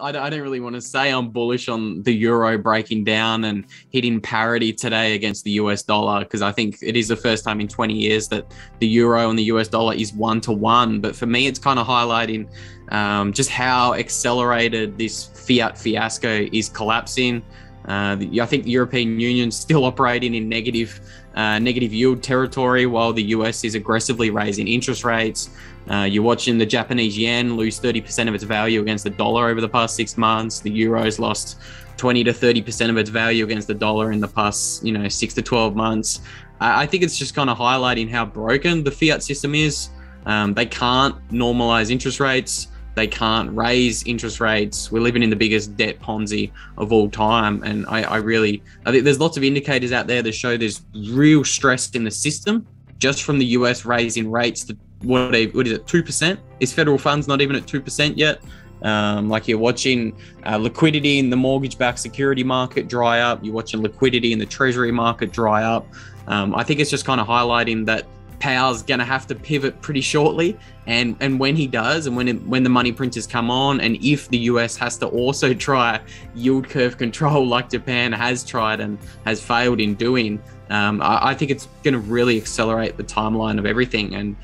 I don't, really want to say I'm bullish on the euro breaking down and hitting parity today against the US dollar because I think it is the first time in 20 years that the euro and the US dollar is one to one. But for me, it's kind of highlighting um, just how accelerated this fiat fiasco is collapsing. Uh, I think the European Union still operating in negative, uh, negative yield territory, while the US is aggressively raising interest rates. Uh, you're watching the Japanese yen lose 30% of its value against the dollar over the past six months. The euro's lost 20 to 30% of its value against the dollar in the past, you know, six to 12 months. I think it's just kind of highlighting how broken the fiat system is. Um, they can't normalize interest rates. They can't raise interest rates. We're living in the biggest debt Ponzi of all time. And I, I really, I think there's lots of indicators out there that show there's real stress in the system just from the US raising rates to what, what is it, 2%? Is federal funds not even at 2% yet? Um, like you're watching uh, liquidity in the mortgage-backed security market dry up. You're watching liquidity in the treasury market dry up. Um, I think it's just kind of highlighting that Powell's going to have to pivot pretty shortly, and and when he does, and when it, when the money printers come on, and if the US has to also try yield curve control like Japan has tried and has failed in doing, um, I, I think it's going to really accelerate the timeline of everything. And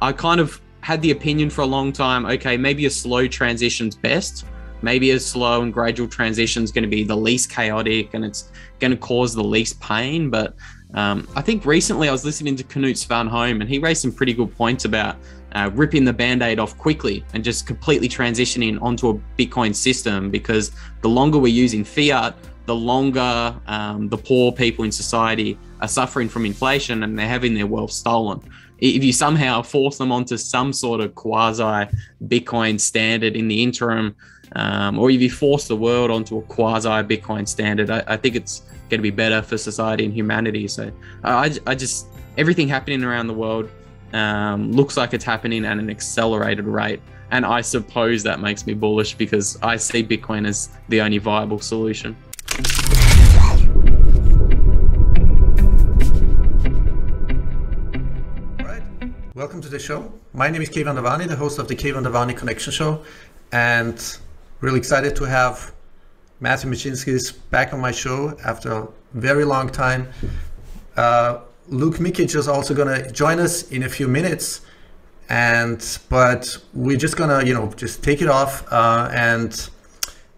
I kind of had the opinion for a long time okay, maybe a slow transition's best. Maybe a slow and gradual transition is going to be the least chaotic and it's going to cause the least pain. But um, I think recently I was listening to Knut Svanholm and he raised some pretty good points about uh, ripping the band aid off quickly and just completely transitioning onto a Bitcoin system because the longer we're using fiat, the longer um, the poor people in society are suffering from inflation and they're having their wealth stolen if you somehow force them onto some sort of quasi Bitcoin standard in the interim, um, or if you force the world onto a quasi Bitcoin standard, I, I, think it's going to be better for society and humanity. So I, I just, everything happening around the world um, looks like it's happening at an accelerated rate. And I suppose that makes me bullish because I see Bitcoin as the only viable solution. Welcome to the show. My name is Keyvan Davani, the host of the Keyvan Davani Connection Show, and really excited to have Matthew Mezinskis back on my show after a very long time. Uh, Luke Mikic is also going to join us in a few minutes, and but we're just gonna you know just take it off uh, and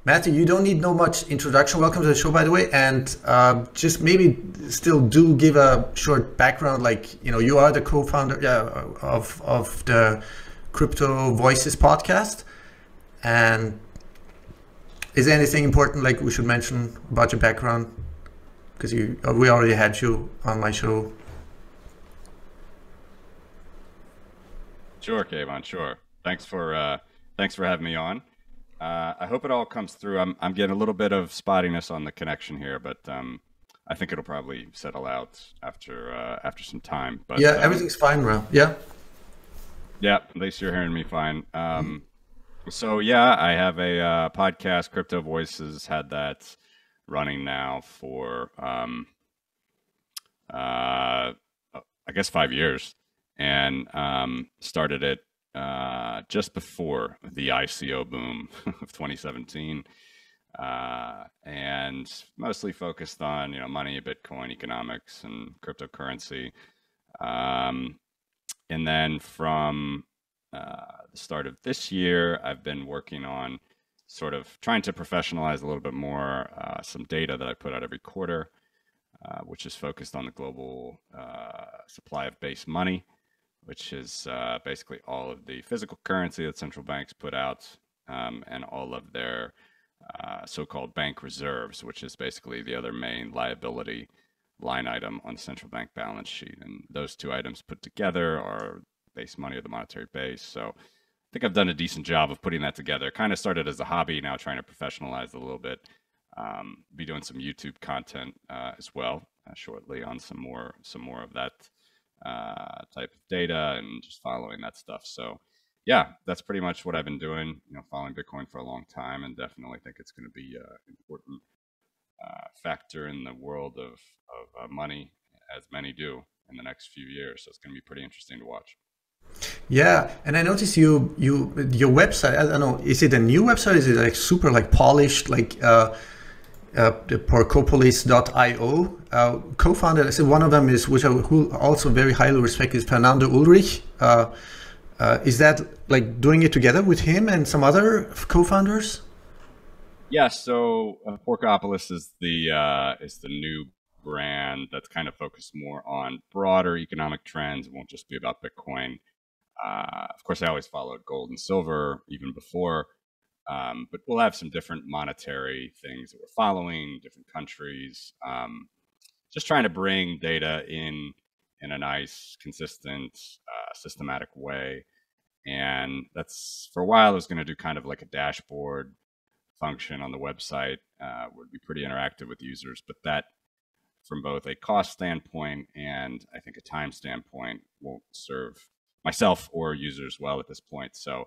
Matthew, you don't need no much introduction. Welcome to the show, by the way, and uh, just maybe still do give a short background. Like you know, you are the co-founder uh, of of the Crypto Voices podcast, and is there anything important like we should mention about your background? Because you, uh, we already had you on my show. Sure, Keyvan. Sure. Thanks for uh, thanks for having me on. Uh, I hope it all comes through. I'm I'm getting a little bit of spottiness on the connection here, but um, I think it'll probably settle out after uh, after some time. But yeah, um, everything's fine, bro. Yeah. Yeah, at least you're hearing me fine. Um, so yeah, I have a uh, podcast, Crypto Voices. Had that running now for um, uh, I guess five years, and um, started it uh, just before the ICO boom of 2017, uh, and mostly focused on you know money, Bitcoin, economics, and cryptocurrency. Um, and then from uh, the start of this year, I've been working on sort of trying to professionalize a little bit more uh, some data that I put out every quarter, uh, which is focused on the global supply of base money which is uh, basically all of the physical currency that central banks put out um, and all of their uh, so-called bank reserves, which is basically the other main liability line item on the central bank balance sheet. And those two items put together are base money or the monetary base. So I think I've done a decent job of putting that together. Kind of started as a hobby, now trying to professionalize a little bit. Um, be doing some YouTube content uh, as well uh, shortly on some more some more of that uh, type of data and just following that stuff. So yeah, that's pretty much what I've been doing, you know, following Bitcoin for a long time and definitely think it's going to be an important uh, factor in the world of, of uh, money as many do in the next few years. So it's going to be pretty interesting to watch. Yeah, and I noticed you you your website. I don't know, is it a new website? Is it like super like polished like? Uh, uh, porkopolis.io uh, co-founder. I said one of them is, which I who also very highly respect, is Fernando Ulrich. Uh, uh, is that like doing it together with him and some other co-founders? Yeah. So uh, Porkopolis is the uh, is the new brand that's kind of focused more on broader economic trends. It won't just be about Bitcoin. Uh, of course, I always followed gold and silver even before. Um, but we'll have some different monetary things that we're following, different countries. Um, just trying to bring data in in a nice, consistent, uh, systematic way. And that's for a while. I was going to do kind of like a dashboard function on the website. Uh, would be pretty interactive with users, but that from both a cost standpoint and I think a time standpoint won't serve myself or users well at this point. So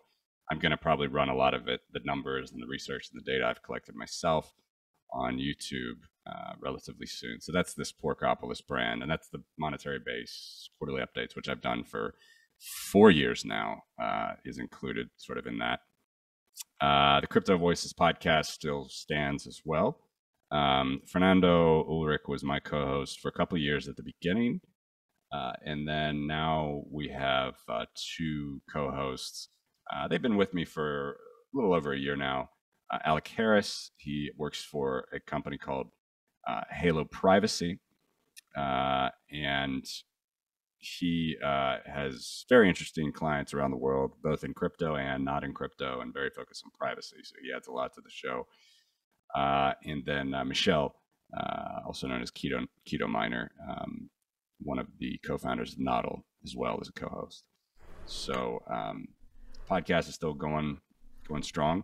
I'm going to probably run a lot of it, the numbers and the research and the data I've collected myself on YouTube uh, relatively soon. So that's this Porkopolis brand, and that's the monetary base quarterly updates, which I've done for four years now, uh, is included sort of in that. Uh, the Crypto Voices podcast still stands as well. Um, Fernando Ulrich was my co-host for a couple years at the beginning, uh, and then now we have uh, two co-hosts uh, they've been with me for a little over a year now. Uh, Alec Harris, he works for a company called uh, Halo Privacy, uh, and he uh, has very interesting clients around the world, both in crypto and not in crypto, and very focused on privacy. So he adds a lot to the show. And then Michelle, also known as Keto Keto Miner, um, one of the co-founders of Nodl, as well as a co-host. So um, podcast is still going going strong,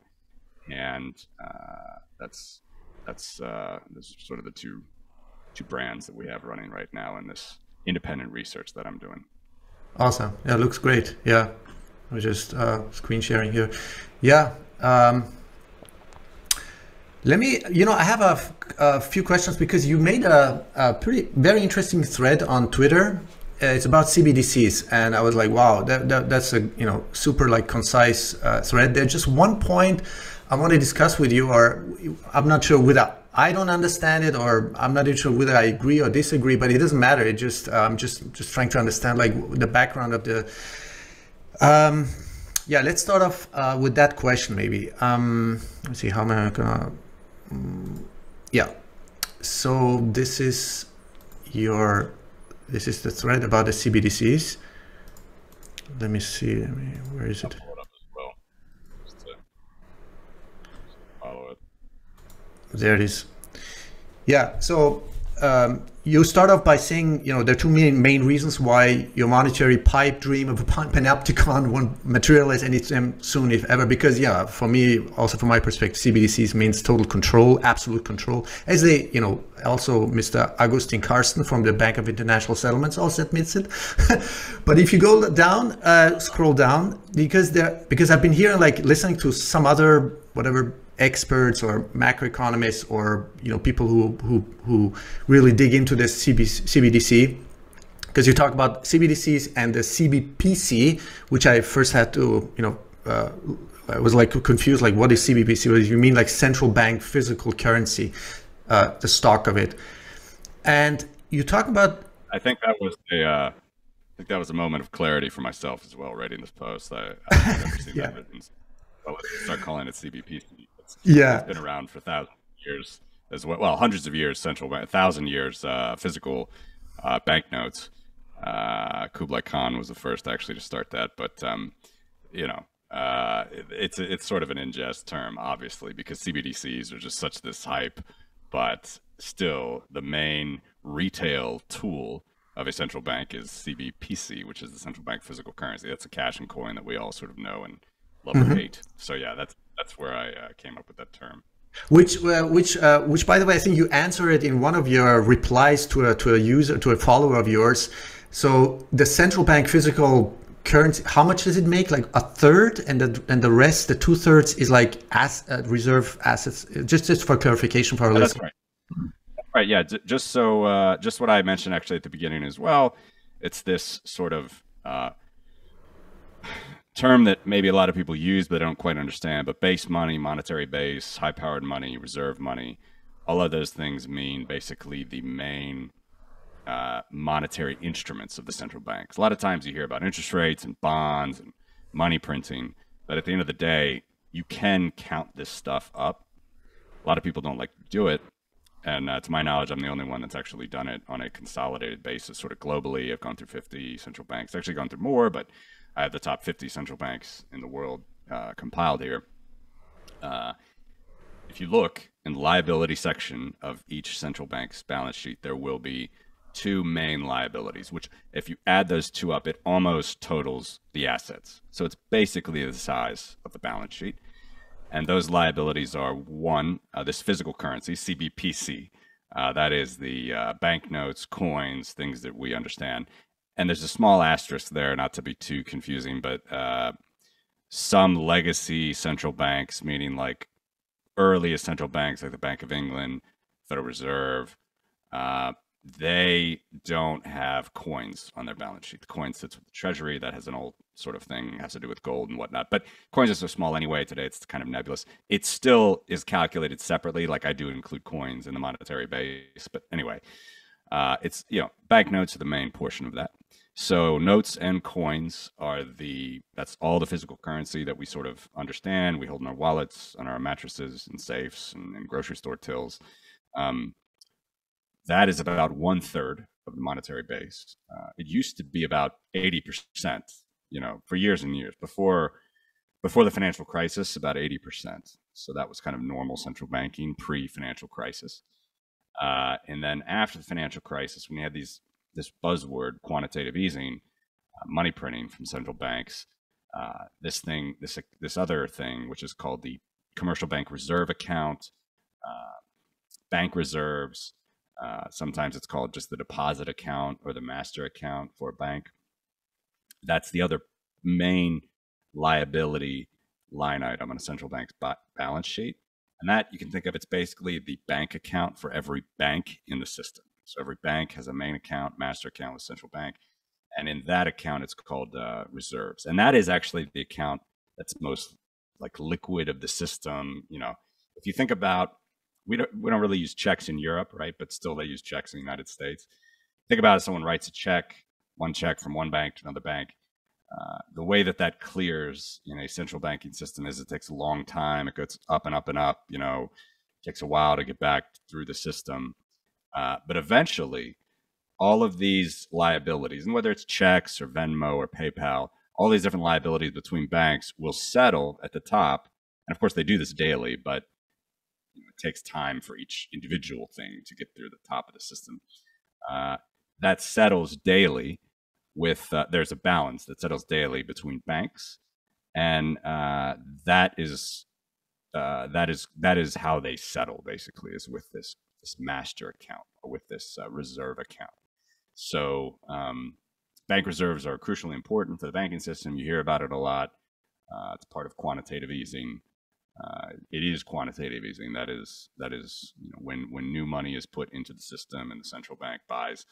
and uh, that's that's uh, this sort of the two two brands that we have running right now in this independent research that I'm doing. Awesome. Yeah, looks great. Yeah, we're just uh, screen sharing here. Yeah. Um, let me, you know, I have a, few questions because you made a, a, pretty, very interesting thread on Twitter it's about CBDCs, and I was like, wow, that, that that's a you know super like concise uh, thread. There's just one point I want to discuss with you, or I'm not sure whether I don't understand it, or I'm not even sure whether I agree or disagree. But it doesn't matter. It just uh, I'm just just trying to understand like the background of the. Um, yeah, let's start off uh, with that question maybe. Um, let's see how am I gonna. Um, yeah, so this is your this is the thread about the CBDCs. Let me see. Let me, where is it? There it is. Yeah. So um, you start off by saying, you know, there are two main, main reasons why your monetary pipe dream of a panopticon won't materialize anytime soon, if ever. Because, yeah, for me, also from my perspective, CBDCs means total control, absolute control. As they, you know, also Mr. Agustin Carstens from the Bank of International Settlements also admits it. but if you go down, uh, scroll down, because there, because I've been hearing, like, listening to some other whatever experts or macroeconomists or you know people who who, who really dig into this CBDC because you talk about CBDCs and the CBPC, which I first had to you know uh, I was like confused like what is CBPC? What do you mean like central bank physical currency, uh, the stock of it, and you talk about. I think that was a. Uh, I think that was a moment of clarity for myself as well, writing this post. I, I've never seen yeah. that. Let's start calling it CBPC. Yeah, it's been around for thousands of years as well. Well, hundreds of years, central bank, thousand years, uh, physical uh, banknotes. Uh, Kublai Khan was the first actually to start that, but um, you know, uh, it, it's it's sort of an ingest term, obviously, because CBDCs are just such this hype, but still, the main retail tool of a central bank is CBPC, which is the central bank physical currency. That's a cash and coin that we all sort of know and love mm-hmm. or hate. So yeah, that's that's where I uh, came up with that term. Which, uh, which, uh, which, by the way, I think you answer it in one of your replies to a to a user to a follower of yours. So the central bank physical currency, how much does it make? Like a third, and the and the rest, the two thirds, is like as uh, reserve assets. Just just for clarification for our oh, listeners. Right. right. Yeah. Just so, uh, just what I mentioned actually at the beginning as well. It's this sort of uh, term that maybe a lot of people use but don't quite understand. But base money, monetary base, high powered money, reserve money, all of those things mean basically the main uh, monetary instruments of the central banks. A lot of times you hear about interest rates and bonds and money printing, but at the end of the day, you can count this stuff up. A lot of people don't like to do it. And uh, to my knowledge, I'm the only one that's actually done it on a consolidated basis, sort of globally. I've gone through 50 central banks, actually gone through more, but I have the top 50 central banks in the world uh, compiled here. Uh, if you look in the liability section of each central bank's balance sheet, there will be two main liabilities, which if you add those two up, it almost totals the assets. So it's basically the size of the balance sheet. And those liabilities are one, uh, this physical currency, CBPC. Uh, that is the uh, banknotes, coins, things that we understand. And there's a small asterisk there, not to be too confusing, but uh, some legacy central banks, meaning like earliest central banks like the Bank of England, Federal Reserve, uh, they don't have coins on their balance sheet. The coin sits with the treasury. That has an old sort of thing, has to do with gold and whatnot. But coins are so small anyway. Today it's kind of nebulous. It still is calculated separately. Like I do include coins in the monetary base. But anyway, uh, it's, you know, banknotes are the main portion of that. So notes and coins are the, that's all the physical currency that we sort of understand. We hold in our wallets, on our mattresses and safes and, and grocery store tills. Um, that is about one third of the monetary base. Uh, it used to be about 80%, you know, for years and years before, before the financial crisis, about 80%. So that was kind of normal central banking pre financial crisis. Uh, and then after the financial crisis, when you had these, this buzzword, quantitative easing, uh, money printing from central banks, uh, this thing, this, this other thing, which is called the commercial bank reserve account, uh, bank reserves, uh, sometimes it's called just the deposit account or the master account for a bank. That's the other main liability line item on a central bank's ba- balance sheet. And that you can think of it's basically the bank account for every bank in the system. So every bank has a main account, master account with central bank. And in that account, it's called uh, reserves. And that is actually the account that's most like liquid of the system. You know, if you think about we don't we don't really use checks in Europe, right? But still, they use checks in the United States. Think about it: someone writes a check, one check from one bank to another bank. Uh, the way that that clears in a central banking system is it takes a long time. It goes up and up and up. You know, takes a while to get back through the system. Uh, but eventually, all of these liabilities, and whether it's checks or Venmo or PayPal, all these different liabilities between banks will settle at the top. And of course, they do this daily, but it takes time for each individual thing to get through the top of the system. Uh, that settles daily with uh, there's a balance that settles daily between banks, and uh, that is uh, that is that is how they settle basically is with this this master account or with this uh, reserve account. So um, bank reserves are crucially important for the banking system. You hear about it a lot. Uh, it's part of quantitative easing uh, it is quantitative easing. That is that is you know, when when new money is put into the system and the central bank buys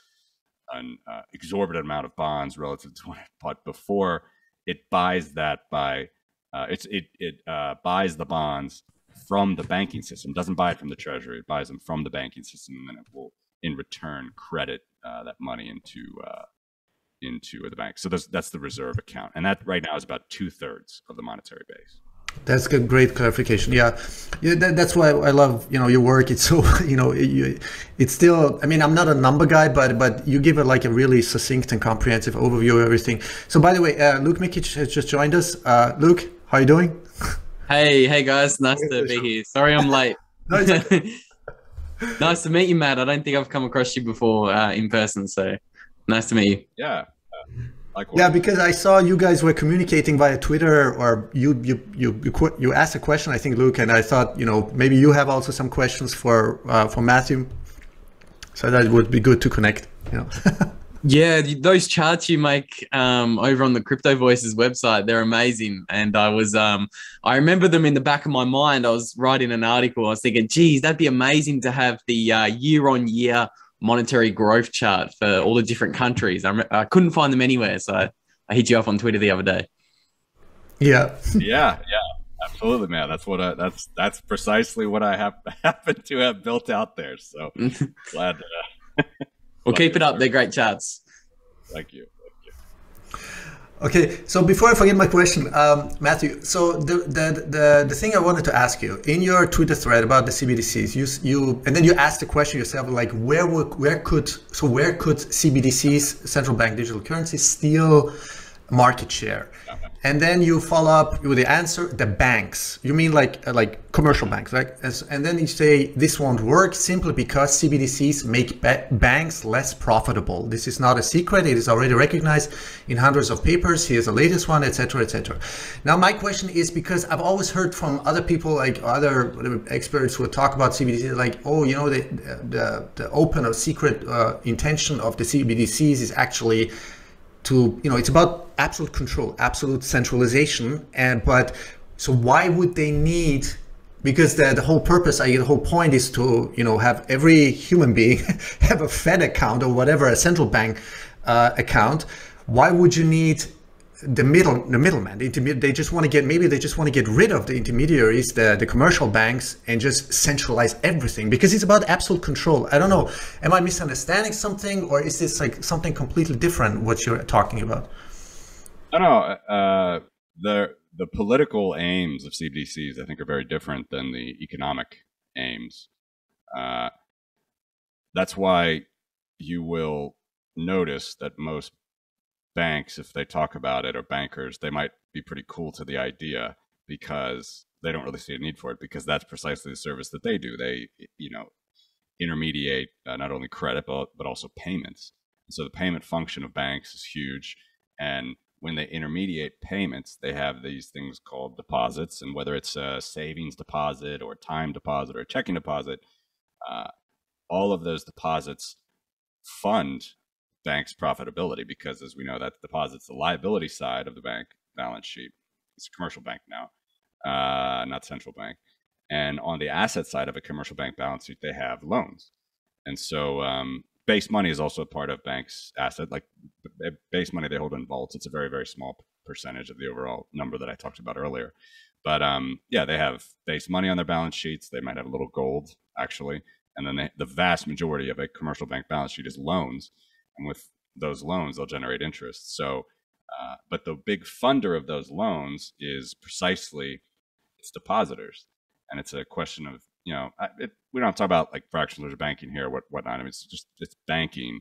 an uh, exorbitant amount of bonds relative to what it bought before. It buys that by uh, it's it it uh, buys the bonds from the banking system. It doesn't buy it from the treasury. It buys them from the banking system, and then it will in return credit uh, that money into uh, into the bank. So that's that's the reserve account, and that right now is about two thirds of the monetary base. That's a great clarification. Yeah, yeah that, that's why I love you know your work. It's so you know you, it's still. I mean, I'm not a number guy, but but you give it like a really succinct and comprehensive overview of everything. So by the way, uh, Luke Mikic has just joined us. Uh, Luke, how are you doing? Hey, hey guys, nice to be here. Sorry I'm late. nice to meet you, Matt. I don't think I've come across you before uh, in person, so nice to meet you. Yeah, Likewise. Yeah, because I saw you guys were communicating via Twitter, or you you you you, you asked a question, I think, Luke, and I thought you know maybe you have also some questions for uh, for Matthew, so that would be good to connect. You know. yeah, those charts you make um, over on the Crypto Voices website, they're amazing, and I was um, I remember them in the back of my mind. I was writing an article. I was thinking, geez, that'd be amazing to have the uh, year on year monetary growth chart for all the different countries. I, I couldn't find them anywhere, so I hit you up on Twitter the other day. Yeah. yeah, yeah, absolutely, man. That's what I, that's that's precisely what I have happen to have built out there. So glad to. Uh, we'll keep it up. They're great chats. Thank you. Okay, so before I forget my question, um, Matthew. So the, the the the thing I wanted to ask you in your Twitter thread about the CBDCs, you you and then you asked the question yourself, like where would where could so where could CBDCs, central bank digital currencies, steal market share? And then you follow up with the answer the banks. You mean like uh, like commercial banks right? And then you say this won't work simply because cbdc's make ba- banks less profitable. This is not a secret. It is already recognized in hundreds of papers. Here's the latest one etc etc now my question is because i've always heard from other people like other experts who talk about cbdc's like oh you know the the, the open or secret uh, intention of the cbdc's is actually to you know it's about absolute control absolute centralization and but so why would they need because the, the whole purpose I, the whole point is to you know have every human being have a fed account or whatever a central bank uh, account why would you need the middle the middleman the intermediate they just want to get maybe they just want to get rid of the intermediaries the the commercial banks and just centralize everything because it's about absolute control. I don't know am i misunderstanding something or is this like something completely different what you're talking about? I don't know uh, the the political aims of cbdc's i think are very different than the economic aims. Uh, that's why you will notice that most banks, if they talk about it, or bankers, they might be pretty cool to the idea because they don't really see a need for it because that's precisely the service that they do. They, you know, intermediate uh, not only credit but but also payments. so the payment function of banks is huge, and when they intermediate payments, they have these things called deposits, and whether it's a savings deposit or time deposit or checking deposit, uh, all of those deposits fund bank's profitability because, as we know, that deposits the liability side of the bank balance sheet. It's a commercial bank now, uh, not central bank. And on the asset side of a commercial bank balance sheet, they have loans. And so um, base money is also a part of banks' asset. Like base money they hold in vaults, it's a very, very small percentage of the overall number that I talked about earlier. But um, yeah, they have base money on their balance sheets. They might have a little gold, actually. And then they, the vast majority of a commercial bank balance sheet is loans and with those loans they'll generate interest. So uh, but the big funder of those loans is precisely its depositors. And it's a question of you know it, we don't talk about like fractional banking here what whatnot. I mean, it's just it's banking.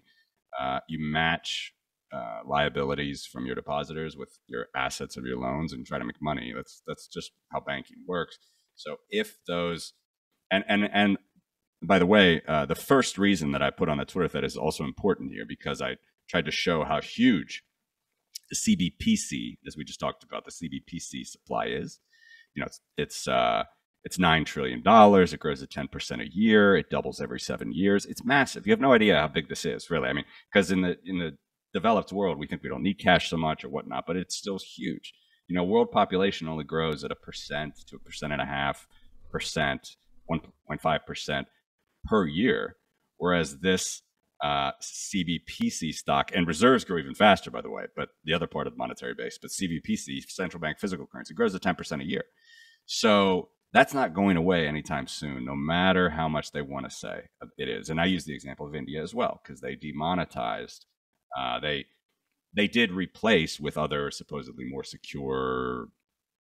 Uh, you match uh, liabilities from your depositors with your assets of your loans and try to make money. That's that's just how banking works. So if those and and and by the way, uh, the first reason that I put on the Twitter thread is also important here because I tried to show how huge the CBPC, as we just talked about, the CBPC supply is. You know, it's it's uh, it's nine trillion dollars. It grows at ten percent a year. It doubles every seven years. It's massive. You have no idea how big this is, really. I mean, because in the in the developed world, we think we don't need cash so much or whatnot, but it's still huge. You know, world population only grows at a percent to a percent and a half percent, one point five percent per year, whereas this uh, CBPC stock and reserves grow even faster, by the way. But the other part of the monetary base, but CBPC, central bank physical currency, grows at 10% a year. So that's not going away anytime soon, no matter how much they want to say it is. And I use the example of India as well because they demonetized. Uh, they they did replace with other supposedly more secure.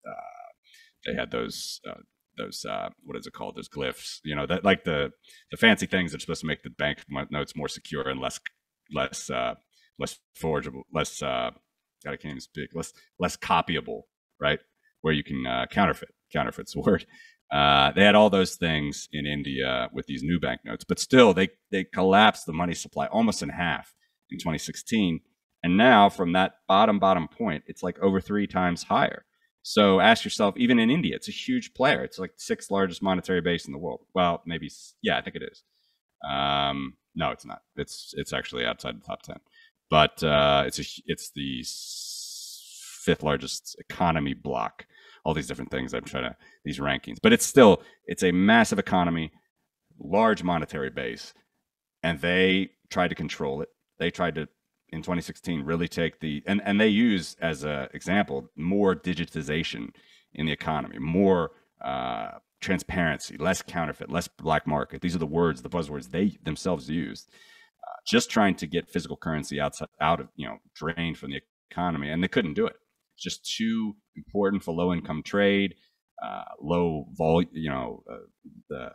Uh, they had those uh, those uh, what is it called? Those glyphs, you know, that like the the fancy things that are supposed to make the bank notes more secure and less less uh, less forgeable, less uh, God, I can't even speak, less less copyable, right? Where you can uh, counterfeit. Counterfeit's the word. Uh, they had all those things in India with these new banknotes, but still, they they collapsed the money supply almost in half in 2016, and now from that bottom bottom point, it's like over three times higher. So ask yourself, even in India, it's a huge player. It's like sixth largest monetary base in the world. Well, maybe, yeah, I think it is. Um, no, it's not. It's it's actually outside the top ten, but uh, it's a it's the fifth largest economy block. All these different things. I'm trying to these rankings, but it's still it's a massive economy, large monetary base, and they tried to control it. They tried to in 2016 really take the and and they use as an example more digitization in the economy, more uh, transparency, less counterfeit, less black market. These are the words, the buzzwords they themselves used. Uh, just trying to get physical currency outside, out of you know drained from the economy, and they couldn't do it. It's just too important for low income trade, uh, low vol, you know, uh, the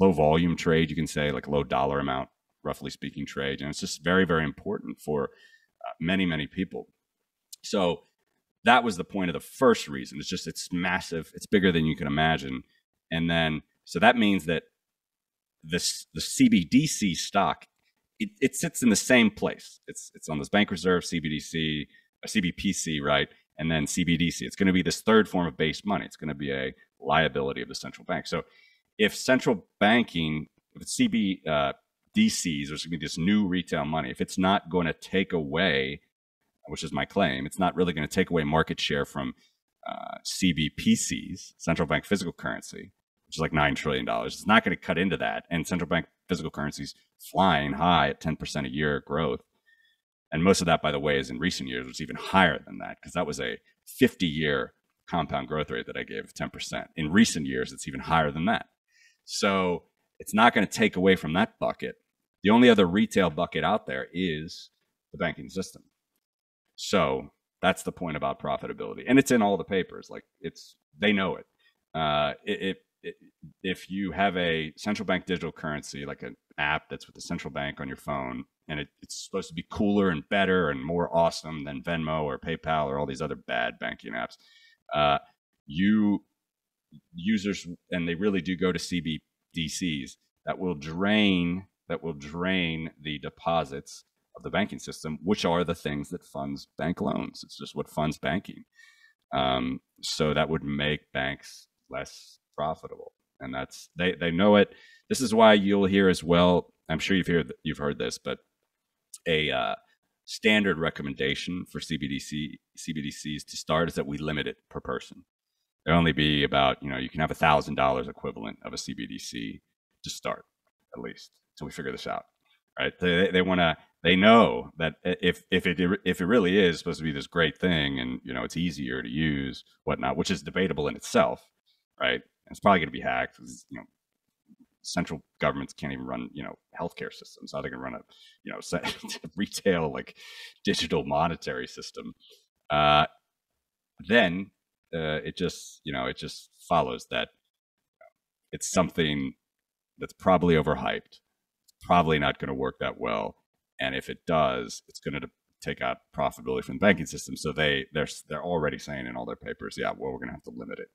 low volume trade. You can say like low dollar amount, roughly speaking, trade, and it's just very very important for uh, many many people. So that was the point of the first reason. It's just it's massive. It's bigger than you can imagine and then, so that means that this, the CBDC stock, it, it sits in the same place. It's, it's on this bank reserve, CBDC, a CBPC, right? And then CBDC. It's going to be this third form of base money. It's going to be a liability of the central bank. So if central banking, if it's CBDCs, uh, there's going to be this new retail money, if it's not going to take away, which is my claim, it's not really going to take away market share from uh, CBPCs, central bank physical currency, which is like $9 trillion. It's not going to cut into that. And central bank physical currencies flying high at 10% a year growth. And most of that, by the way, is in recent years, was even higher than that because that was a 50 year compound growth rate that I gave 10%. In recent years, it's even higher than that. So it's not going to take away from that bucket. The only other retail bucket out there is the banking system. So that's the point about profitability, and it's in all the papers. Like it's they know it. Uh, if you have a central bank digital currency, like an app that's with the central bank on your phone, and it, it's supposed to be cooler and better and more awesome than Venmo or PayPal or all these other bad banking apps, uh, you users and they really do go to CBDCs that will drain that will drain the deposits of the banking system, which are the things that funds bank loans. It's just what funds banking. Um, so that would make banks less profitable, and that's they they know it. This is why you'll hear as well. I'm sure you've heard you've heard this, but a uh, standard recommendation for CBDC CBDCs to start is that we limit it per person. There only be about you know you can have a thousand dollars equivalent of a CBDC to start at least until we figure this out right? They, they want to they know that if if it if it really is supposed to be this great thing and you know it's easier to use whatnot which is debatable in itself right it's probably going to be hacked you know central governments can't even run you know healthcare systems how they can run a you know retail like digital monetary system uh then uh, it just you know it just follows that it's something that's probably overhyped probably not going to work that well and if it does, it's going to take out profitability from the banking system. So they they're they're already saying in all their papers, yeah, well, we're going to have to limit it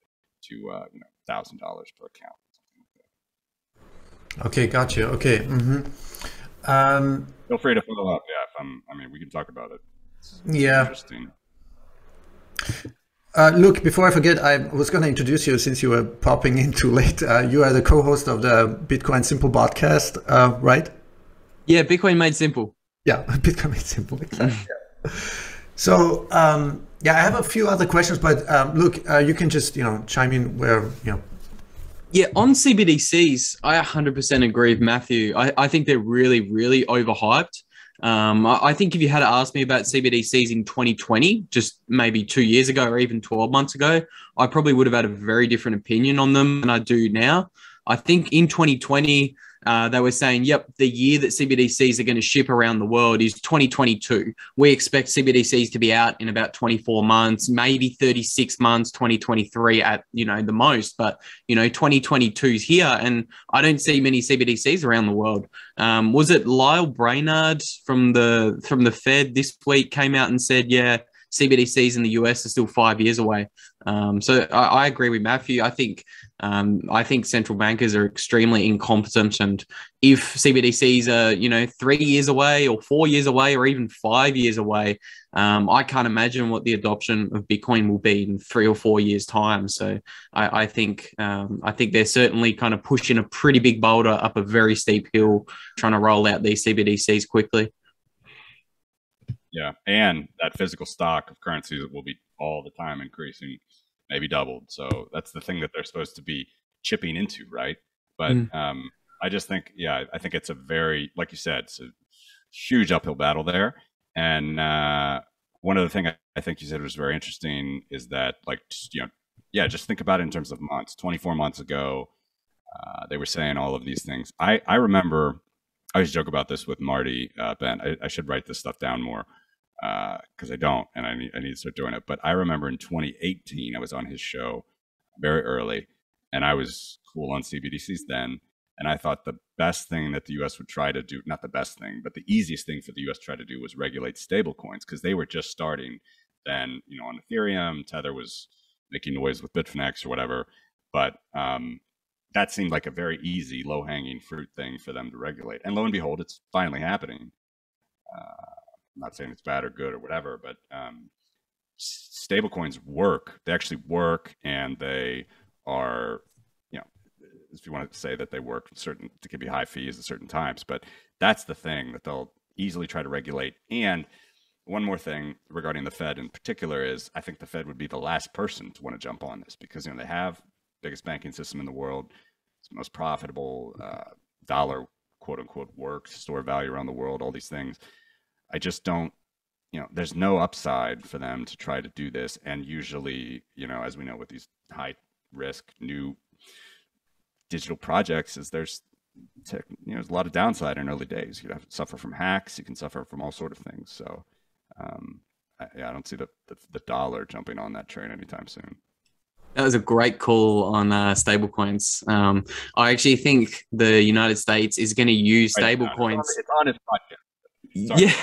to uh, you know thousand dollars per account. okay, gotcha. Okay. Mm-hmm. Um, Feel free to follow up. Yeah, if I'm, I mean, we can talk about it. It's, it's yeah. Interesting. Uh, look, before I forget, I was going to introduce you since you were popping in too late. Uh, you are the co-host of the Bitcoin Simple podcast, uh, right? Yeah, Bitcoin made simple. Yeah, Bitcoin made simple. Exactly. yeah. So um, yeah, I have a few other questions, but um, look, uh, you can just you know chime in where you know. Yeah, on CBDCs, I 100% agree with Matthew. I, I think they're really, really overhyped. Um, I, I, think if you had asked me about CBDCs in 2020, just maybe two years ago or even 12 months ago, I probably would have had a very different opinion on them than I do now. I think in 2020, uh, they were saying, yep, the year that CBDCs are going to ship around the world is 2022. We expect CBDCs to be out in about 24 months, maybe 36 months, 2023 at, you know, the most. But, you know, 2022 is here and I don't see many CBDCs around the world. Um, was it Lael Brainard from the from the Fed this week came out and said, yeah, CBDCs in the US are still five years away. Um, so I, I, agree with Matthew. I think um, I think central bankers are extremely incompetent, and if CBDCs are you know three years away, or four years away, or even five years away, um, I can't imagine what the adoption of Bitcoin will be in three or four years' time. So I, I think um, I think they're certainly kind of pushing a pretty big boulder up a very steep hill, trying to roll out these CBDCs quickly. Yeah, and that physical stock of currencies will be all the time increasing, maybe doubled. So that's the thing that they're supposed to be chipping into, right? But mm. um, I just think, yeah, I think it's a very, like you said, it's a huge uphill battle there. And uh, one of the things I think you said was very interesting is that, like, just, you know, yeah, just think about it in terms of months. 24 months ago, uh, they were saying all of these things. I, I remember, I always joke about this with Marty uh, Bent. I, I should write this stuff down more because uh, I don't, and I need, I need to start doing it. But I remember in 2018, I was on his show very early, and I was cool on CBDCs then. And I thought the best thing that the US would try to do, not the best thing, but the easiest thing for the US to try to do was regulate stablecoins because they were just starting then, you know, on Ethereum, Tether was making noise with Bitfinex or whatever. But um, that seemed like a very easy, low hanging fruit thing for them to regulate. And lo and behold, it's finally happening. Uh, I'm not saying it's bad or good or whatever, but um, stablecoins work. They actually work and they are you know, if you want to say that they work certain, it could be high fees at certain times, but that's the thing that they'll easily try to regulate. And one more thing regarding the Fed in particular is I think the Fed would be the last person to want to jump on this because you know they have biggest banking system in the world, it's the most profitable uh, dollar quote unquote work store value around the world, all these things. I just don't you know there's no upside for them to try to do this and usually you know as we know with these high risk new digital projects is there's tech, you know there's a lot of downside in early days. You have to suffer from hacks. You can suffer from all sort of things. So um, I, yeah, I don't see the, the, the dollar jumping on that train anytime soon. That was a great call on uh, stablecoins. Um, I actually think the United States is going to use stablecoins. It's on its podcast. Sorry. Yeah,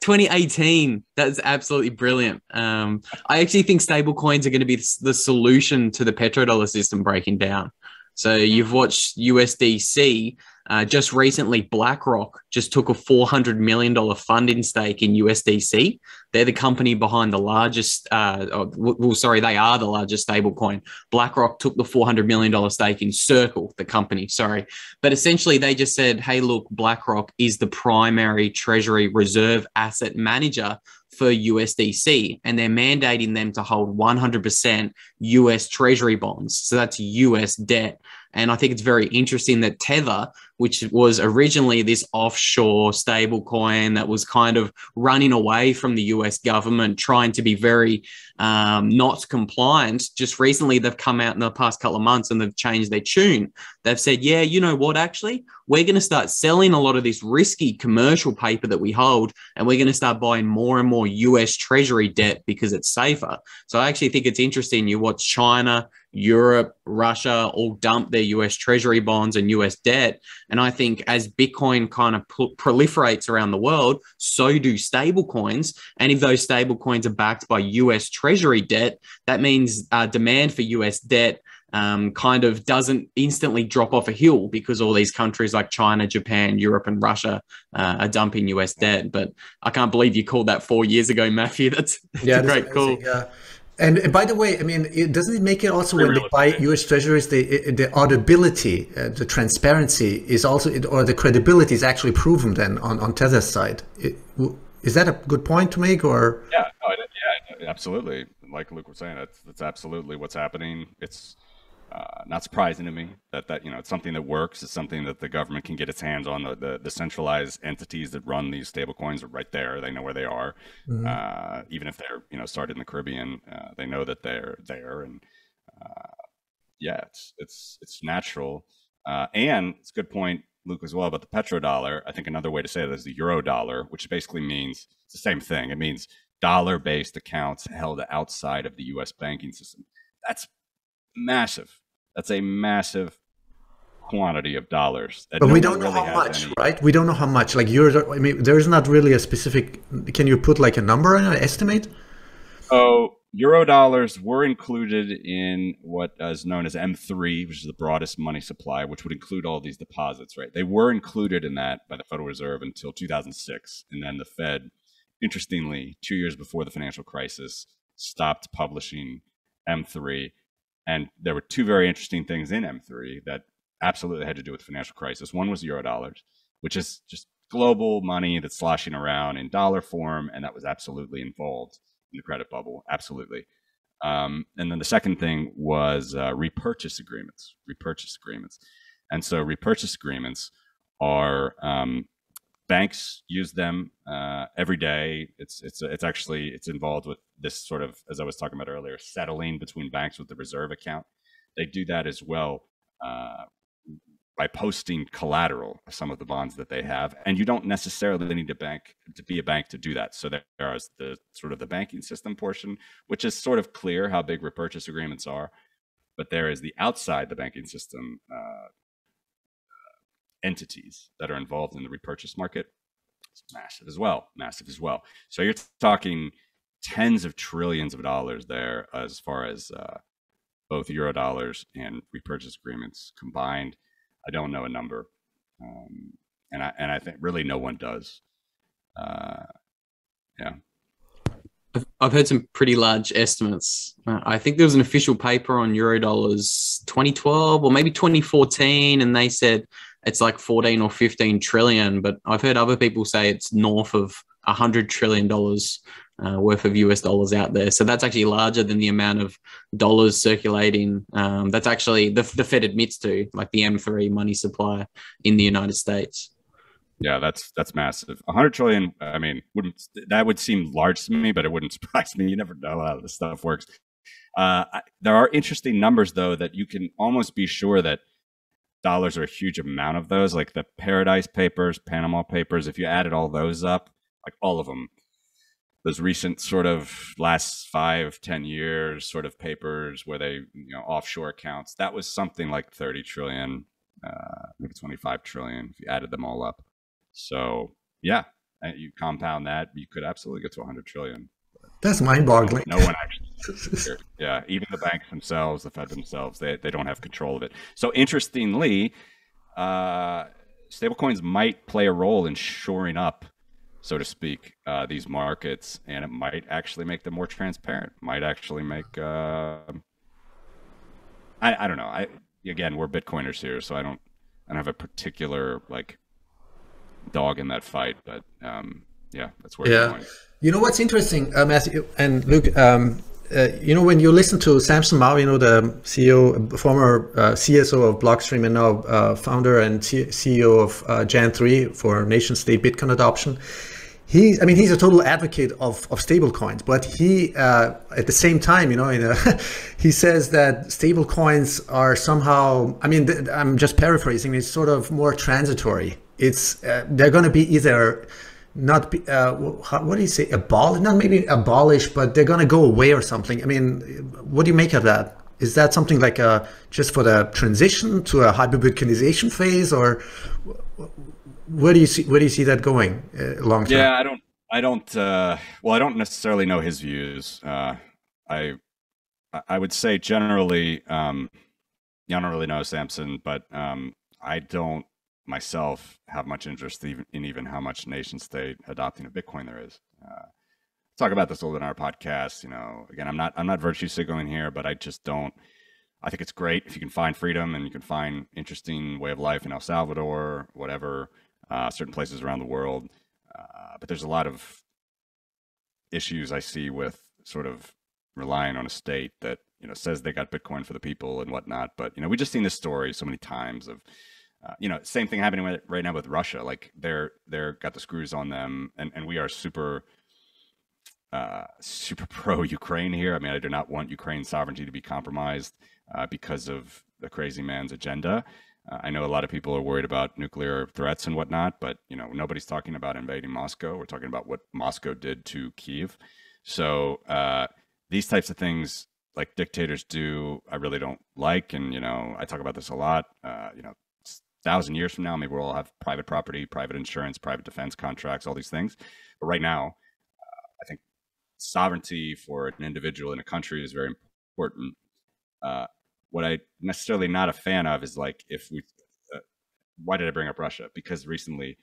2018. That's absolutely brilliant. Um, I actually think stablecoins are going to be the solution to the petrodollar system breaking down. So you've watched USDC. Uh, just recently, BlackRock just took a $400 million funding stake in USDC. They're the company behind the largest, uh, oh, well, sorry, they are the largest stablecoin. BlackRock took the $400 million stake in Circle, the company, sorry. But essentially, they just said, hey, look, BlackRock is the primary treasury reserve asset manager for USDC, and they're mandating them to hold 100% US Treasury bonds. So that's US debt. And I think it's very interesting that Tether, which was originally this offshore stable coin that was kind of running away from the US government, trying to be very um, not compliant, just recently they've come out in the past couple of months and they've changed their tune. They've said, yeah, you know what, actually, we're going to start selling a lot of this risky commercial paper that we hold, and we're going to start buying more and more US Treasury debt because it's safer. So I actually think it's interesting. You watch China, Europe, Russia all dump their US Treasury bonds and US debt. And I think as Bitcoin kind of proliferates around the world, so do stable coins. And if those stable coins are backed by US Treasury debt, that means uh, demand for US debt um, kind of doesn't instantly drop off a hill because all these countries like China, Japan, Europe, and Russia uh, are dumping US debt. But I can't believe you called that four years ago, Matthew. That's, that's yeah, a great call. Yeah. And by the way, I mean, it, doesn't it make it also when they buy U.S. Treasuries, the the audibility, uh, the transparency is also, or the credibility is actually proven then on on Tether's side. It, is that a good point to make, or? Yeah, no, yeah, absolutely. Like Luke was saying, that's that's absolutely what's happening. It's uh, not surprising to me that that you know it's something that works. It's something that the government can get its hands on. The the, the centralized entities that run these stable coins are right there. They know where they are. Mm-hmm. Uh, even if they're you know started in the Caribbean, uh, they know that they're there. And uh, yeah, it's it's it's natural. Uh, and it's a good point, Luke, as well about the petrodollar. I think another way to say it is the euro dollar, which basically means it's the same thing. It means dollar based accounts held outside of the U.S. banking system. That's massive that's a massive quantity of dollars. But no we don't know really how much, any... right? We don't know how much. Like yours, I mean, there's not really a specific. Can you put like a number on an estimate? Oh, euro dollars were included in what is known as M3, which is the broadest money supply, which would include all these deposits, right? They were included in that by the Federal Reserve until 2006. And then the Fed, interestingly, two years before the financial crisis, stopped publishing M3 and there were two very interesting things in M3 that absolutely had to do with the financial crisis. One was euro dollars, which is just global money that's sloshing around in dollar form, and that was absolutely involved in the credit bubble. Absolutely. Um, and then the second thing was uh, repurchase agreements. Repurchase agreements, and so repurchase agreements are um, banks use them uh, every day. It's it's it's actually it's involved with this sort of as I was talking about earlier, settling between banks with the reserve account. They do that as well uh, by posting collateral of some of the bonds that they have, and you don't necessarily need a bank to be a bank to do that. So there is the sort of the banking system portion, which is sort of clear how big repurchase agreements are, but there is the outside the banking system. Uh, entities that are involved in the repurchase market. It's massive as well, massive as well. So you're talking tens of trillions of dollars there as far as uh, both euro dollars and repurchase agreements combined. I don't know a number, um, and I and I think really no one does. Uh, yeah. I've heard some pretty large estimates. Uh, I think there was an official paper on Eurodollars 2012 or maybe 2014, and they said it's like 14 or 15 trillion, but I've heard other people say it's north of 100 trillion dollars uh, worth of US dollars out there. So that's actually larger than the amount of dollars circulating. Um, that's actually the, the Fed admits to, like the M3 money supply in the United States. Yeah, that's that's massive. 100 trillion. I mean, wouldn't that would seem large to me, but it wouldn't surprise me. You never know how this stuff works. Uh, there are interesting numbers though that you can almost be sure that dollars are a huge amount of those, like the Paradise Papers, Panama Papers. If you added all those up, like all of them, those recent sort of last five, ten years sort of papers where they, you know, offshore accounts, that was something like 30 trillion, uh, maybe 25 trillion if you added them all up. So yeah, you compound that, you could absolutely get to 100 trillion. That's mind-boggling. No one actually. yeah, even the banks themselves, the Fed themselves, they they don't have control of it. So interestingly, uh, stablecoins might play a role in shoring up, so to speak, uh, these markets, and it might actually make them more transparent. Might actually make. Uh, I I don't know. I again, we're Bitcoiners here, so I don't I don't have a particular like dog in that fight, but um, yeah, that's where. Yeah. You know what's interesting, uh, Matthew and Luke. Um, uh, you know when you listen to Samson Mow, you know the CEO, former uh, CSO of Blockstream, and now uh, founder and C- CEO of uh, Jan3 for nation-state Bitcoin adoption. He, I mean, he's a total advocate of, of stable coins, but he, uh, at the same time, you know, a, he says that stable coins are somehow, I mean, th- I'm just paraphrasing, it's sort of more transitory. It's, they're going to be either not be, uh, what do you say? Abolish not maybe abolish but they're going to go away or something. I mean what do you make of that? Is that something like a, uh, just for the transition to a hyper-Bitcoinization phase or where do you see where do you see that going uh, long term? Yeah i don't i don't uh, well i don't necessarily know his views. Uh, i i would say generally um, i don't really know samson but um, i don't myself have much interest in even how much nation state adopting of Bitcoin there is. Uh, talk about this a little in our podcast. You know, again, I'm not I'm not virtue signaling here, but I just don't. I think it's great if you can find freedom and you can find interesting way of life in El Salvador, whatever, uh, certain places around the world. Uh, but there's a lot of issues I see with sort of relying on a state that you know says they got Bitcoin for the people and whatnot. But you know, we just seen this story so many times of uh, you know, same thing happening with, right now with Russia. Like they're they're got the screws on them, and and we are super uh, super pro Ukraine here. I mean, I do not want Ukraine's sovereignty to be compromised uh, because of the crazy man's agenda. Uh, I know a lot of people are worried about nuclear threats and whatnot, but you know, nobody's talking about invading Moscow. We're talking about what Moscow did to Kiev. So uh, these types of things, like dictators do, I really don't like. And you know, I talk about this a lot. Uh, you know, thousand years from now, maybe we'll all have private property, private insurance, private defense contracts, all these things. But right now, uh, I think sovereignty for an individual in a country is very important. Uh, what I necessarily not a fan of is like if we, uh, why did I bring up Russia? Because recently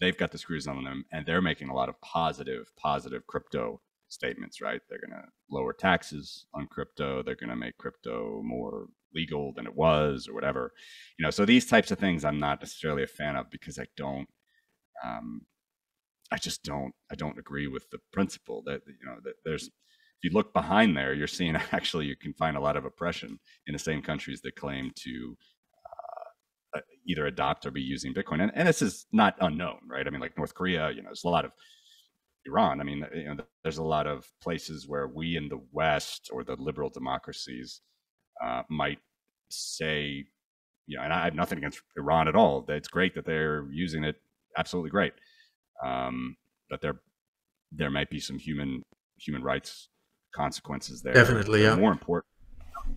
they've got the screws on them and they're making a lot of positive, positive crypto statements, right? They're going to lower taxes on crypto. They're going to make crypto more legal than it was or whatever you know so these types of things i'm not necessarily a fan of because i don't um i just don't i don't agree with the principle that you know that there's if you look behind there you're seeing actually you can find a lot of oppression in the same countries that claim to uh, uh, either adopt or be using Bitcoin. And, and this is not unknown, right? I mean, like North Korea, you know, there's a lot of Iran. I mean, you know, there's a lot of places where we in the West or the liberal democracies uh, might say, you know, and I have nothing against Iran at all. It's great that they're using it. Absolutely great. Um, but there, there might be some human human rights consequences there. Definitely, yeah. More important.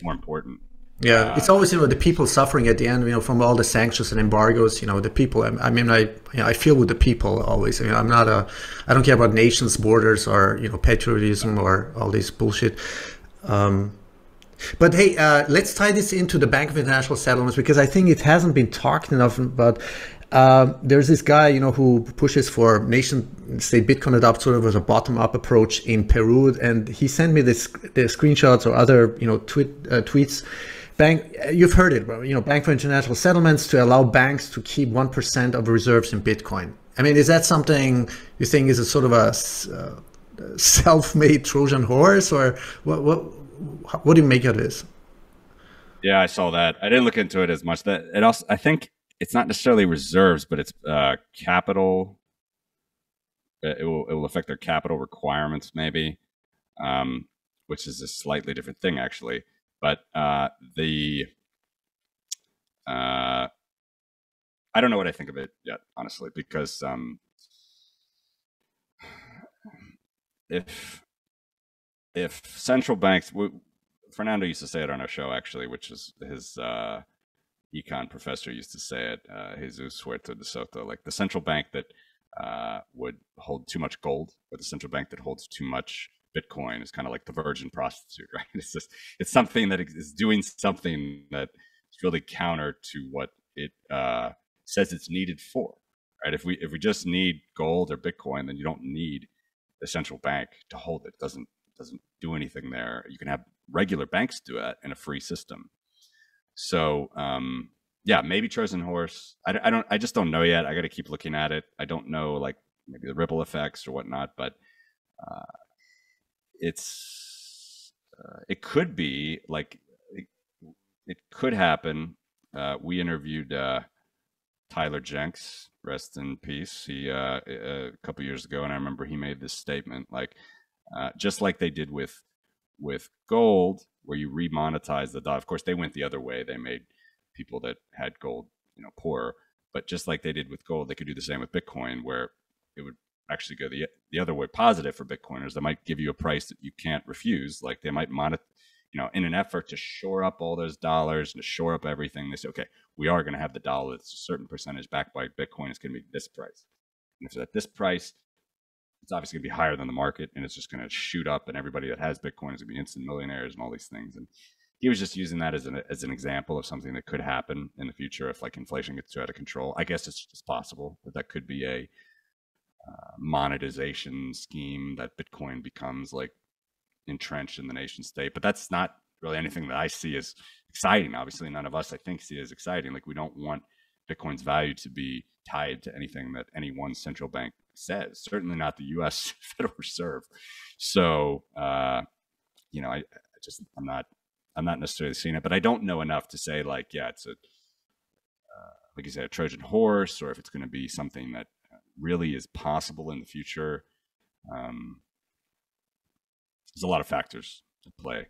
More important. Yeah, uh, it's always you know the people suffering at the end. You know, from all the sanctions and embargoes. You know, the people. I, mean, I you know, I feel with the people always. I mean, I'm not a. I don't care about nations, borders, or you know, patriotism or all this bullshit. Um, but hey, uh, let's tie this into the Bank of International Settlements because I think it hasn't been talked enough about. Uh, there's this guy, you know, who pushes for nation state Bitcoin adopt sort of as a bottom up approach in Peru, and he sent me this the screenshots or other, you know, tweet, uh, tweets. Bank, you've heard it, you know, Bank for International Settlements to allow banks to keep one percent of reserves in Bitcoin. I mean, is that something you think is a sort of a uh, self-made Trojan horse, or what? What, what do you make of this? Yeah, I saw that. I didn't look into it as much. That it also, I think, it's not necessarily reserves, but it's uh, capital. It will it will affect their capital requirements, maybe, um, which is a slightly different thing, actually. But uh, the uh, I don't know what I think of it yet, honestly, because um, if if central banks, Fernando used to say it on our show actually, which is his uh, econ professor used to say it, uh, Jesus Huerta de Soto, like the central bank that uh, would hold too much gold or the central bank that holds too much Bitcoin is kind of like the virgin prostitute, right? It's just, it's something that is doing something that is really counter to what it uh, says it's needed for, right? If we, if we just need gold or Bitcoin, then you don't need the central bank to hold it. it doesn't, doesn't do anything there. You can have regular banks do it in a free system. So um, yeah, maybe Trojan horse. I, I don't. I just don't know yet. I got to keep looking at it. I don't know like maybe the ripple effects or whatnot, but uh, it's uh, it could be like it, it could happen. Uh, we interviewed uh, Tyler Jenks, rest in peace. He uh, a couple years ago, and I remember he made this statement like, uh, just like they did with with gold, where you remonetize the dollar. Of course, they went the other way. They made people that had gold, you know, poorer. But just like they did with gold, they could do the same with Bitcoin, where it would actually go the the other way positive for Bitcoiners. They might give you a price that you can't refuse. Like they might monet, you know, in an effort to shore up all those dollars and to shore up everything. They say, okay, we are going to have the dollar that's a certain percentage backed by Bitcoin. It's going to be this price. And if it's at this price, it's obviously going to be higher than the market and it's just going to shoot up and everybody that has bitcoin is going to be instant millionaires and all these things and he was just using that as an as an example of something that could happen in the future if like inflation gets too out of control. I guess it's just possible that that could be a uh, monetization scheme that bitcoin becomes like entrenched in the nation state but that's not really anything that i see as exciting. Obviously none of us i think see as exciting. Like we don't want bitcoin's value to be tied to anything that any one central bank says, certainly not the U.S. Federal Reserve. So, uh, you know, I, I, just I'm not I'm not necessarily seeing it, but I don't know enough to say like, yeah, it's a uh, like you said, a Trojan horse, or if it's going to be something that really is possible in the future. Um, there's a lot of factors to play.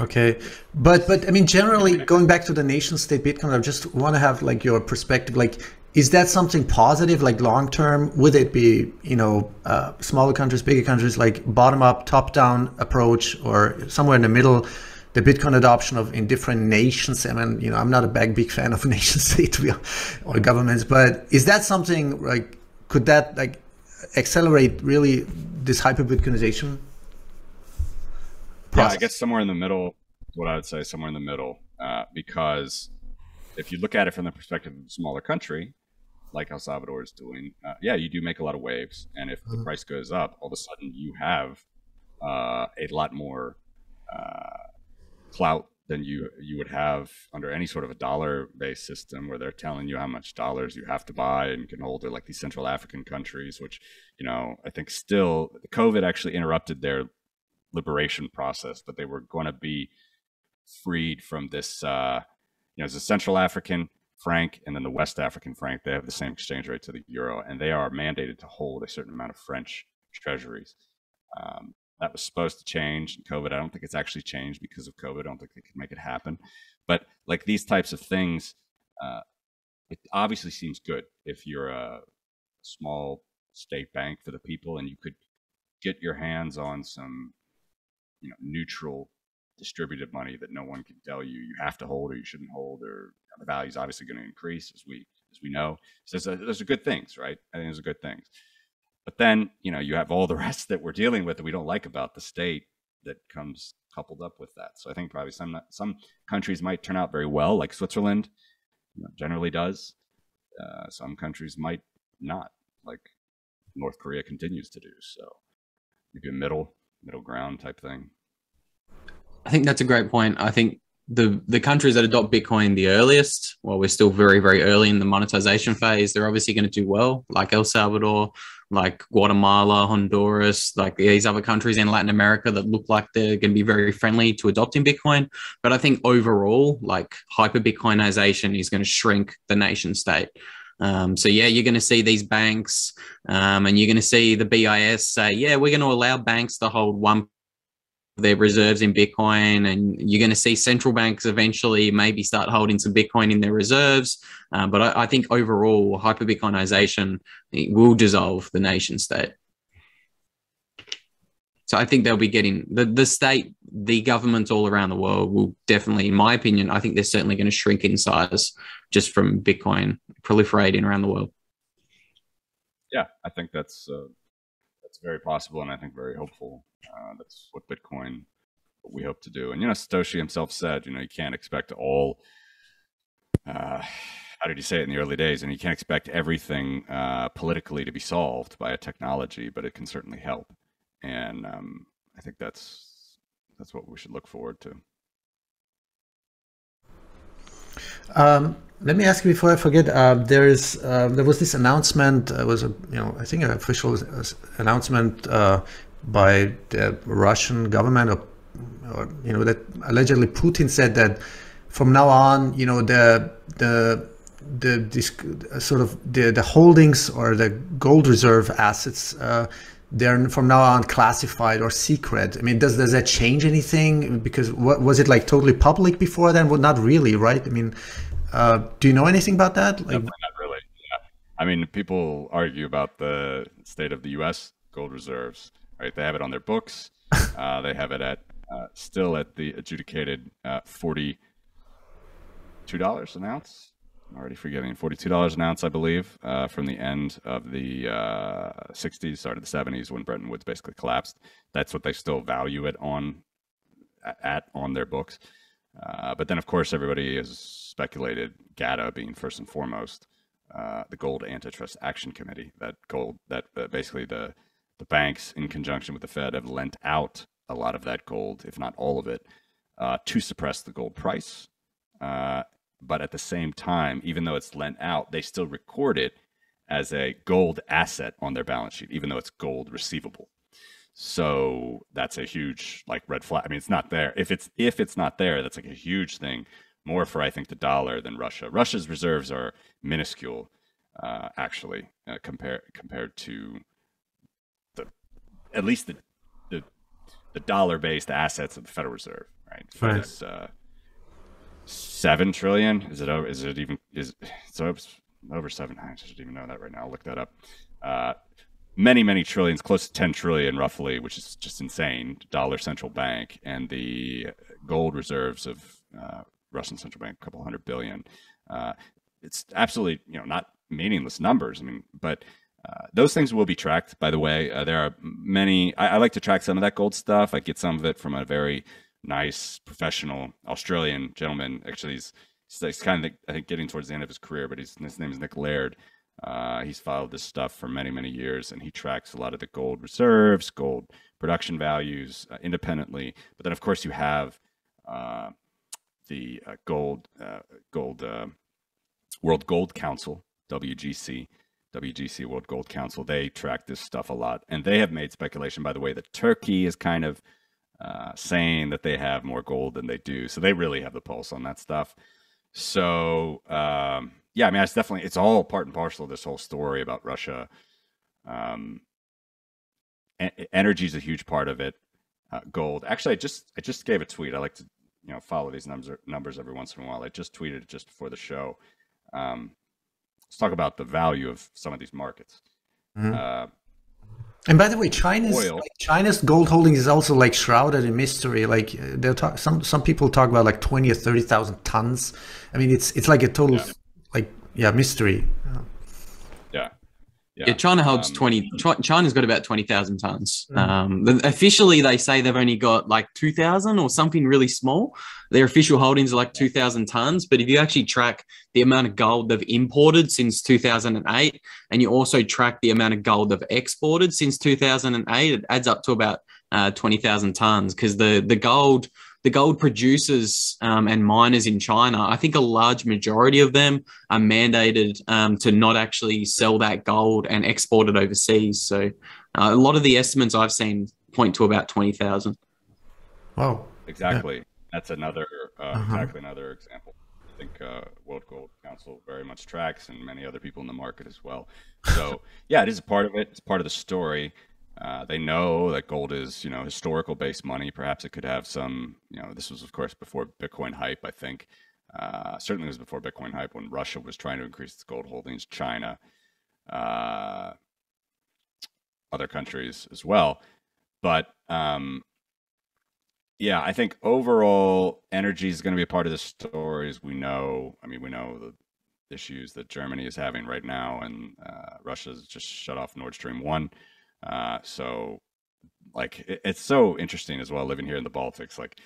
Okay, but but I mean, generally, going back to the nation state Bitcoin, I just want to have like your perspective. Like, is that something positive like long term? Would it be you know uh, smaller countries bigger countries like bottom up top down approach or somewhere in the middle the bitcoin adoption of in different nations? I mean you know i'm not a big big fan of nation state or governments but is that something like could that like accelerate really this hyper bitcoinization yeah i guess somewhere in the middle what i would say somewhere in the middle uh, because if you look at it from the perspective of a smaller country, like El Salvador is doing, uh, yeah, you do make a lot of waves. And if mm-hmm. the price goes up, all of a sudden you have uh, a lot more uh, clout than you you would have under any sort of a dollar based system where they're telling you how much dollars you have to buy and can hold it like these Central African countries, which you know I think still COVID actually interrupted their liberation process, but they were going to be freed from this. Uh, you know, as a Central African franc and then the West African franc, they have the same exchange rate to the euro, and they are mandated to hold a certain amount of French treasuries. Um, that was supposed to change in COVID. I don't think it's actually changed because of COVID. I don't think they could make it happen. But like these types of things, uh, it obviously seems good if you're a small state bank for the people and you could get your hands on some, you know, neutral distributed money that no one can tell you you have to hold or you shouldn't hold or the value is obviously going to increase as we as we know. So there's, a, there's a good things, right? I think there's a good things. But then you know you have all the rest that we're dealing with that we don't like about the state that comes coupled up with that. So I think probably some some countries might turn out very well, like Switzerland you know, generally does. Uh, some countries might not, like North Korea continues to do. So maybe a middle middle ground type thing. I think that's a great point. I think the the countries that adopt Bitcoin the earliest, while we're still very very early in the monetization phase, they're obviously going to do well, like El Salvador, like Guatemala, Honduras, like these other countries in Latin America that look like they're going to be very friendly to adopting Bitcoin. But I think overall, like hyper Bitcoinization is going to shrink the nation state. Um, so yeah, you're going to see these banks, um, and you're going to see the BIS say, yeah, we're going to allow banks to hold one their reserves in Bitcoin, and you're going to see central banks eventually maybe start holding some Bitcoin in their reserves. Uh, but I, I, think overall, hyper Bitcoinization will dissolve the nation state. So I think they'll be getting the, the state, the governments all around the world will definitely, in my opinion, I think they're certainly going to shrink in size just from Bitcoin proliferating around the world. Yeah, I think that's uh, that's very possible, and I think very hopeful. Uh, that's what Bitcoin, what we hope to do. And you know, Satoshi himself said, you know, you can't expect all. Uh, how did he say it in the early days? And you can't expect everything uh, politically to be solved by a technology, but it can certainly help. And um, I think that's that's what we should look forward to. Um, let me ask you before I forget. Uh, there is uh, there was this announcement. Uh, was a you know I think an official announcement uh, by the Russian government, or, or, you know that allegedly Putin said that from now on, you know the the the this sort of the the holdings or the gold reserve assets. They're from now on classified or secret. I mean, does does that change anything? Because what was it like totally public before then? Well, not really, right? I mean, uh, do you know anything about that? Like, not really. Yeah. I mean, people argue about the state of the U.S. gold reserves. Right? They have it on their books. uh, they have it at uh, still at the adjudicated uh, forty-two dollars an ounce. I'm already forgetting forty-two dollars an ounce, I believe, uh, from the end of the '60s, uh, start of the '70s when Bretton Woods basically collapsed. That's what they still value it on at on their books. Uh, but then, of course, everybody has speculated GATA being first and foremost uh, the Gold Antitrust Action Committee. That gold, that uh, basically the the banks, in conjunction with the Fed, have lent out a lot of that gold, if not all of it, uh, to suppress the gold price. Uh, but at the same time, even though it's lent out, they still record it as a gold asset on their balance sheet, even though it's gold receivable. So that's a huge like red flag. I mean, it's not there. If it's if it's not there, that's like a huge thing. More for I think the dollar than Russia. Russia's reserves are minuscule, uh, actually, uh, compared compared to the at least the the, the dollar based assets of the Federal Reserve. Right. right. It's, uh, seven trillion. Is it over? Is it even? Is so over seven? I should even know that right now. I'll look that up. Uh, many, many trillions, close to 10 trillion roughly, which is just insane, dollar central bank, and the gold reserves of uh, Russian central bank, a couple hundred billion. Uh, it's absolutely, you know, not meaningless numbers. I mean, but uh, those things will be tracked, by the way. Uh, there are many, I, I, like to track some of that gold stuff. I get some of it from a very nice professional Australian gentleman. Actually, he's, he's kind of, I think, getting towards the end of his career, but his name is Nick Laird. Uh, he's followed this stuff for many, many years, and he tracks a lot of the gold reserves, gold production values uh, independently. But then, of course, you have uh, the uh, gold, uh, gold uh, World Gold Council, WGC, WGC World Gold Council. They track this stuff a lot, and they have made speculation, by the way, that Turkey is kind of saying that they have more gold than they do. So they really have the pulse on that stuff. So um, yeah, I mean, it's definitely it's all part and parcel of this whole story about Russia. Um, energy is a huge part of it. Uh, gold. Actually, I just I just gave a tweet. I like to you know follow these numbers numbers every once in a while. I just tweeted it just before the show. Um, let's talk about the value of some of these markets. Mm-hmm. Uh, and by the way, China's China's gold holding is also like shrouded in mystery. Like they talk, some some people talk about like twenty or thirty thousand tons. I mean, it's it's like a total yeah. like yeah mystery. Yeah. Yeah. yeah, China holds um, 20. China's got about 20,000 tons. Mm. Um, officially, they say they've only got like 2,000 or something really small. Their official holdings are like 2,000 tons. But if you actually track the amount of gold they've imported since 2008, and you also track the amount of gold they've exported since 2008, it adds up to about uh, 20,000 tons because the, the gold the gold producers um, and miners in China, I think a large majority of them are mandated um, to not actually sell that gold and export it overseas. So uh, a lot of the estimates I've seen point to about 20,000. Wow. Exactly. Yeah. That's another, uh, uh-huh. exactly another example. I think uh, World Gold Council very much tracks and many other people in the market as well. So yeah, it is a part of it. It's part of the story. Uh, they know that gold is, you know, historical based money. Perhaps it could have some, you know, this was of course before Bitcoin hype. I think uh, certainly was before Bitcoin hype when Russia was trying to increase its gold holdings, China, uh, other countries as well. But um, yeah, I think overall energy is going to be a part of the stories. We know, I mean, we know the issues that Germany is having right now, and uh, Russia's just shut off Nord Stream one. Uh, so, like, it, it's so interesting as well living here in the Baltics. Like,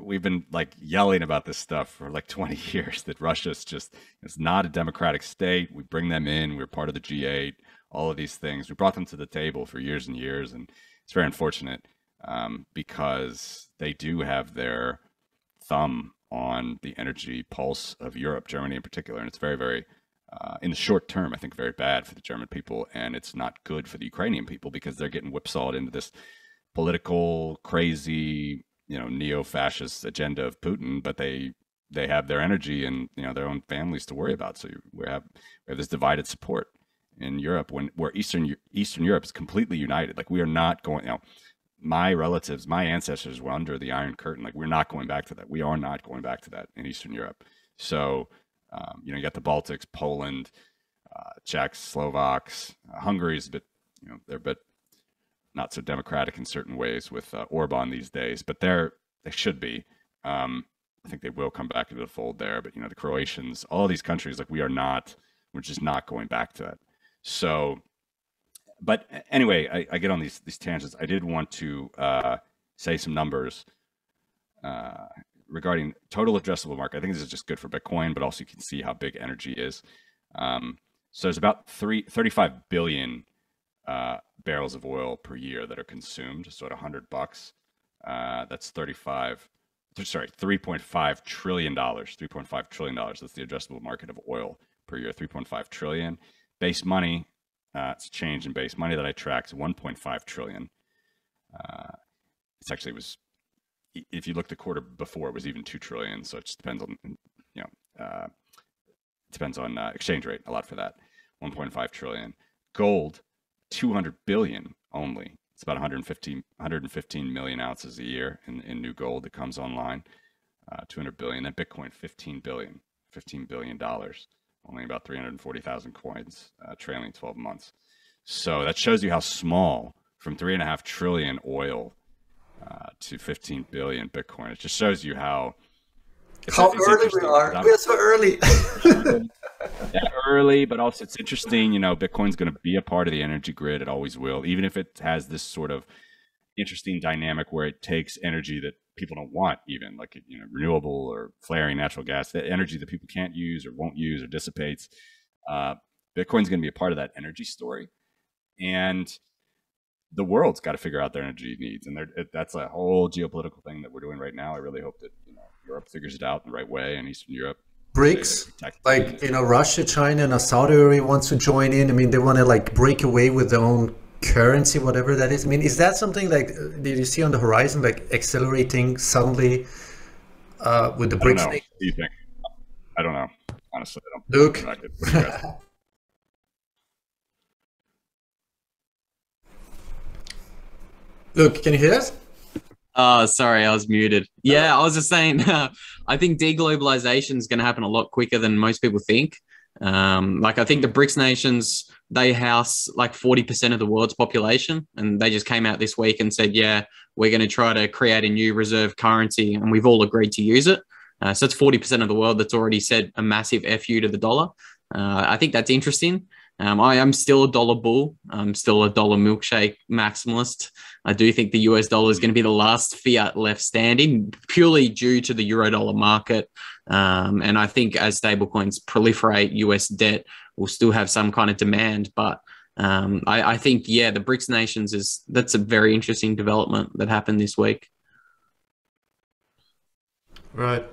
we've been like yelling about this stuff for like 20 years that Russia's just it's not a democratic state. We bring them in. We're part of the G8. All of these things. We brought them to the table for years and years, and it's very unfortunate um, because they do have their thumb on the energy pulse of Europe, Germany in particular, and it's very, very uh, in the short term, I think very bad for the German people, and it's not good for the Ukrainian people because they're getting whipsawed into this political, crazy, you know, neo-fascist agenda of Putin. But they they have their energy and you know their own families to worry about. So we have we have this divided support in Europe when where Eastern Eastern Europe is completely united. Like we are not going, you know. My relatives, my ancestors were under the Iron Curtain. Like we're not going back to that. We are not going back to that in Eastern Europe. So um, you know, you got the Baltics, Poland, uh, Czechs, Slovaks, uh, Hungary is a bit, you know, they're a bit not so democratic in certain ways with uh, Orban these days, but they're they should be. Um, I think they will come back into the fold there. But you know, the Croatians, all these countries, like we are not, we're just not going back to that. So, but anyway, I, I get on these these tangents. I did want to uh, say some numbers uh, regarding total addressable market. I think this is just good for Bitcoin, but also you can see how big energy is. Um, so there's about three, 35 billion uh, barrels of oil per year that are consumed. So at 100 bucks, uh, that's 35, sorry, 3.5 trillion dollars. 3.5 trillion dollars. That's the addressable market of oil per year. 3.5 trillion. Base money, uh, it's a change in base money that I tracked. 1.5 trillion. Uh, it's actually it was if you look the quarter before, it was even two trillion. So it just depends on you know uh, depends on uh, exchange rate a lot for that. 1.5 trillion. Gold, 200 billion only. It's about 115 115 million ounces a year in, in new gold that comes online. Uh, 200 billion. And Bitcoin, 15 billion. 15 billion dollars. Only about 340,000 coins, uh, trailing 12 months. So that shows you how small from three and a half trillion oil uh, to 15 billion Bitcoin. It just shows you how how early we are. We're so early. yeah, early, but also it's interesting. You know, Bitcoin's going to be a part of the energy grid. It always will, even if it has this sort of interesting dynamic where it takes energy that people don't want, even like you know, renewable or flaring natural gas, the energy that people can't use or won't use or dissipates. Uh, Bitcoin's going to be a part of that energy story, and the world's got to figure out their energy needs, and it, that's a whole geopolitical thing that we're doing right now. I really hope that you know Europe figures it out in the right way, and Eastern Europe. BRICS, like you know, Russia, China, and Saudi Arabia wants to join in. I mean, they want to like break away with their own currency, whatever that is. I mean, is that something like did you see on the horizon, like accelerating suddenly uh, with the BRICS? What do you think? I don't know. Honestly, I don't. Luke. Luke, can you hear us? Oh, sorry, I was muted. Yeah, I was just saying, uh, I think deglobalization is going to happen a lot quicker than most people think. Um, like, I think the BRICS nations, they house like 40% of the world's population. And they just came out this week and said, yeah, we're going to try to create a new reserve currency. And we've all agreed to use it. Uh, so it's 40% of the world that's already said a massive FU to the dollar. Uh, I think that's interesting. Um, I am still a dollar bull. I'm still a dollar milkshake maximalist. I do think the US dollar is going to be the last fiat left standing, purely due to the euro dollar market. Um, and I think as stablecoins proliferate, US debt will still have some kind of demand. But um, I, I think, yeah, the BRICS nations is that's a very interesting development that happened this week. Right.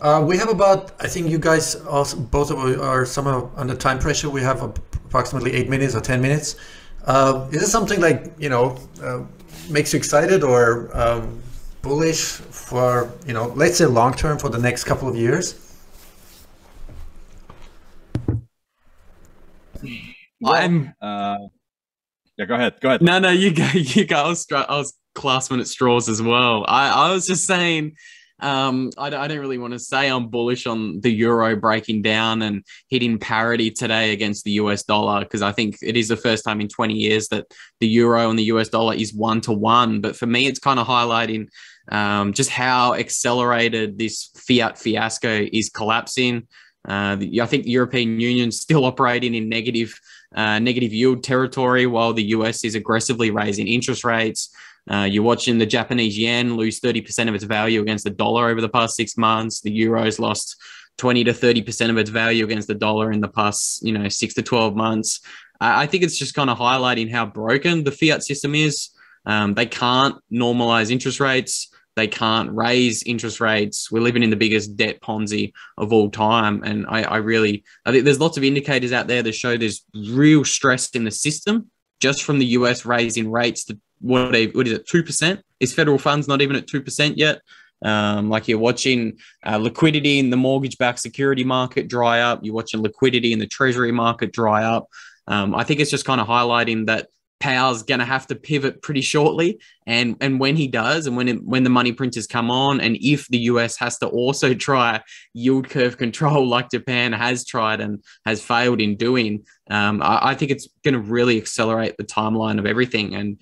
Uh, we have about, I think you guys also, both of you are somewhat under time pressure. We have approximately eight minutes or 10 minutes. Uh, is it something like, you know, uh, makes you excited or um, bullish for, you know, let's say long term for the next couple of years? I'm. Uh, yeah, go ahead. Go ahead. No, no, you go. You go. I was, I was clasping at straws as well. I, I was just saying um, I, I, don't really want to say I'm bullish on the euro breaking down and hitting parity today against the US dollar because I think it is the first time in 20 years that the euro and the US dollar is one to one. But for me, it's kind of highlighting um, just how accelerated this fiat fiasco is collapsing. Uh, I think the European Union still operating in negative, uh, negative yield territory while the US is aggressively raising interest rates. Uh, you're watching the Japanese yen lose 30% of its value against the dollar over the past six months. The euro's lost 20 to 30% of its value against the dollar in the past, you know, six to 12 months. I think it's just kind of highlighting how broken the fiat system is. Um, they can't normalize interest rates. They can't raise interest rates. We're living in the biggest debt Ponzi of all time. And I, I really, I think there's lots of indicators out there that show there's real stress in the system just from the US raising rates to what, what is it, 2%? Is federal funds not even at 2% yet? Um, like you're watching uh, liquidity in the mortgage backed security market dry up, you're watching liquidity in the treasury market dry up. Um, I think it's just kind of highlighting that Powell's going to have to pivot pretty shortly, and and when he does, and when it, when the money printers come on, and if the US has to also try yield curve control like Japan has tried and has failed in doing, um, I, I think it's going to really accelerate the timeline of everything. And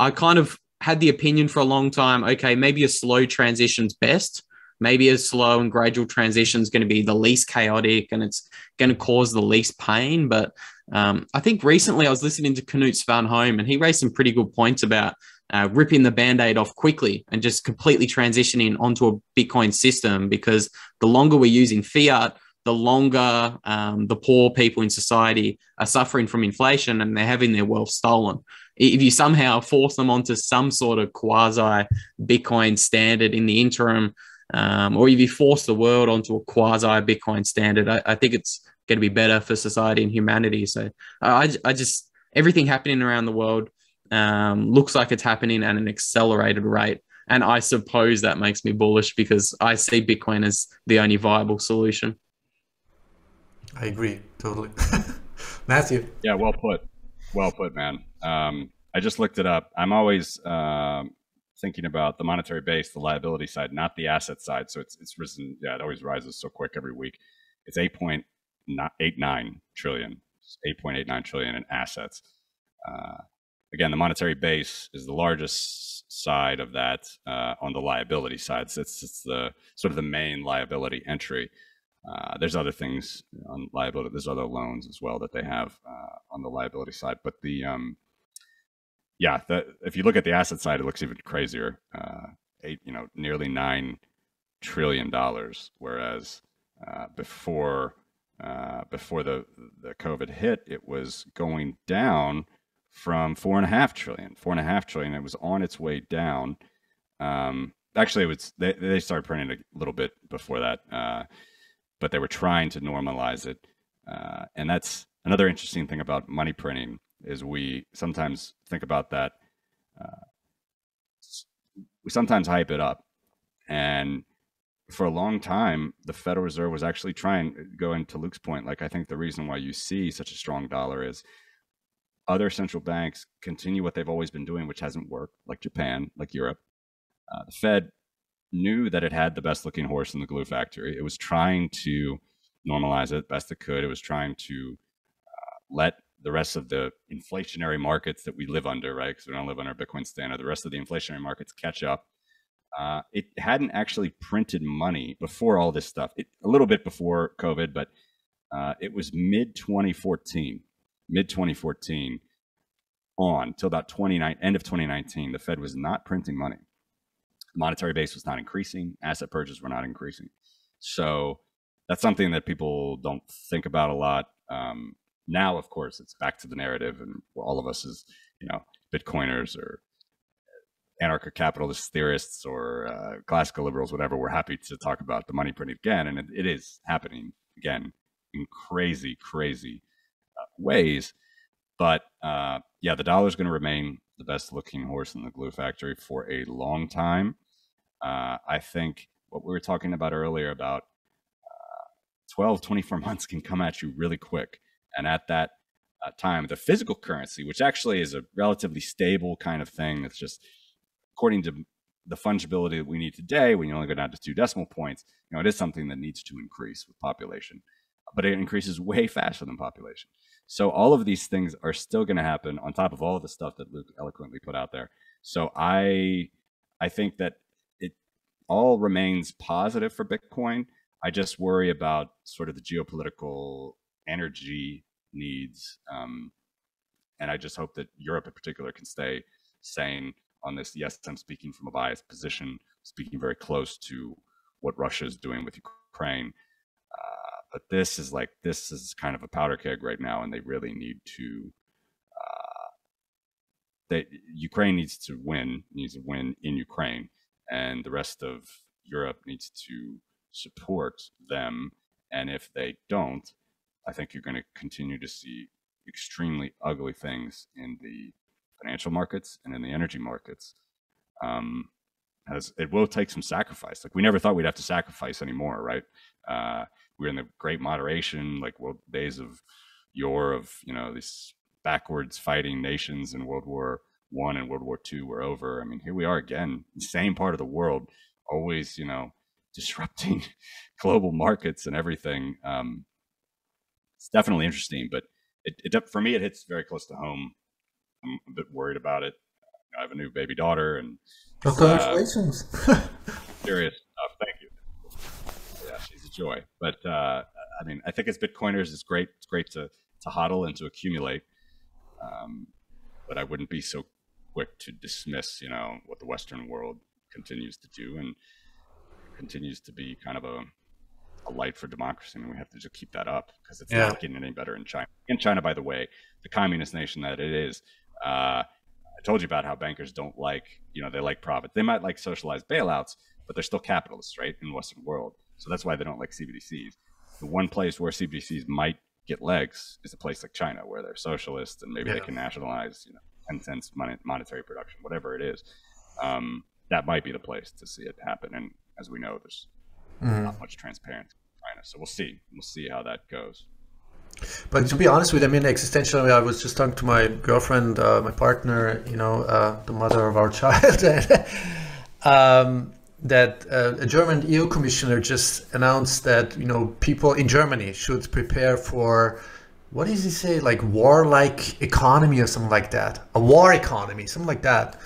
I kind of had the opinion for a long time okay, maybe a slow transition's best. Maybe a slow and gradual transition is going to be the least chaotic and it's going to cause the least pain. But um, I think recently I was listening to Knut Svanholm and he raised some pretty good points about uh, ripping the band aid off quickly and just completely transitioning onto a Bitcoin system because the longer we're using fiat, the longer um, the poor people in society are suffering from inflation and they're having their wealth stolen if you somehow force them onto some sort of quasi Bitcoin standard in the interim, um, or if you force the world onto a quasi Bitcoin standard, I, I think it's going to be better for society and humanity. So I, I just everything happening around the world um, looks like it's happening at an accelerated rate. And I suppose that makes me bullish because I see Bitcoin as the only viable solution. I agree totally. Matthew. Yeah, well put. Well put, man. Um, I just looked it up. I'm always um, thinking about the monetary base, the liability side, not the asset side. So it's it's risen. Yeah, it always rises so quick every week. It's 8.89 trillion. 8.89 trillion in assets. Uh, again, the monetary base is the largest side of that uh, on the liability side. So it's, it's the sort of the main liability entry. Uh, there's other things on liability. There's other loans as well that they have uh, on the liability side. But the um, yeah, the, if you look at the asset side, it looks even crazier. Uh, eight, you know, nearly nine trillion dollars, whereas uh, before uh, before the the COVID hit, it was going down from four and a half trillion. Four and a half trillion. It was on its way down. Um, actually, it was they they started printing a little bit before that but they were trying to normalize it. Uh, and that's another interesting thing about money printing is we sometimes think about that. Uh, we sometimes hype it up, and for a long time, the Federal Reserve was actually trying, going to Luke's point, like I think the reason why you see such a strong dollar is other central banks continue what they've always been doing, which hasn't worked, like Japan, like Europe. Uh, the Fed knew that it had the best looking horse in the glue factory. It was trying to normalize it best it could. It was trying to uh, let the rest of the inflationary markets that we live under, right? Because we don't live under Bitcoin standard, the rest of the inflationary markets catch up. Uh, it hadn't actually printed money before all this stuff. It, a little bit before COVID, but uh, it was mid 2014, mid 2014 on till about 29 end of 2019. The Fed was not printing money. Monetary base was not increasing. Asset purchases were not increasing. So that's something that people don't think about a lot. Um, now, of course, it's back to the narrative, and all of us as you know, Bitcoiners or anarcho capitalist theorists or uh, classical liberals, whatever, we're happy to talk about the money printing again, and it, it is happening again in crazy, crazy uh, ways. But uh, yeah, the dollar is going to remain the best looking horse in the glue factory for a long time. Uh, I think what we were talking about earlier about 12, 24 months can come at you really quick. And at that uh, time, the physical currency, which actually is a relatively stable kind of thing, that's just according to the fungibility that we need today, when you only go down to two decimal points, you know, it is something that needs to increase with population, but it increases way faster than population. So all of these things are still going to happen on top of all of the stuff that Luke eloquently put out there. So I, I think that it all remains positive for Bitcoin. I just worry about sort of the geopolitical energy needs. Um, and I just hope that Europe in particular can stay sane on this. Yes, I'm speaking from a biased position, speaking very close to what Russia is doing with Ukraine. Uh, but this is like, this is kind of a powder keg right now, and they really need to. Uh, they, Ukraine needs to win, needs to win in Ukraine, and the rest of Europe needs to support them. And if they don't, I think you're going to continue to see extremely ugly things in the financial markets and in the energy markets. Um, as it will take some sacrifice. Like we never thought we'd have to sacrifice anymore, right? Uh, we're in the great moderation, like world days of yore of you know these backwards fighting nations in World War One and World War Two were over. I mean, here we are again, same part of the world, always you know disrupting global markets and everything. Um, it's definitely interesting, but it, it, for me it hits very close to home. I'm a bit worried about it. I have a new baby daughter, and congratulations. Uh, serious stuff. Thank you. Yeah, she's a joy. But uh, I mean, I think as Bitcoiners, it's great. It's great to to hodl and to accumulate. Um, but I wouldn't be so quick to dismiss, you know, what the Western world continues to do and continues to be kind of a, a light for democracy. and we have to just keep that up because it's yeah. not getting any better in China. In China, by the way, the communist nation that it is, uh, I told you about how bankers don't like, you know, they like profit. They might like socialized bailouts, but they're still capitalists, right, in the Western world. So that's why they don't like CBDCs. The one place where CBDCs might get legs is a place like China, where they're socialist and maybe yeah. they can nationalize, you know, Tencent's monetary production, whatever it is. Um, that might be the place to see it happen. And as we know, there's mm-hmm. not much transparency in China. So we'll see. We'll see how that goes. But to be honest with you, I mean, existentially, I was just talking to my girlfriend, uh, my partner, you know, uh, the mother of our child, um, that uh, a German EU commissioner just announced that, you know, people in Germany should prepare for, what does he say, like war-like economy or something like that, a war economy, something like that.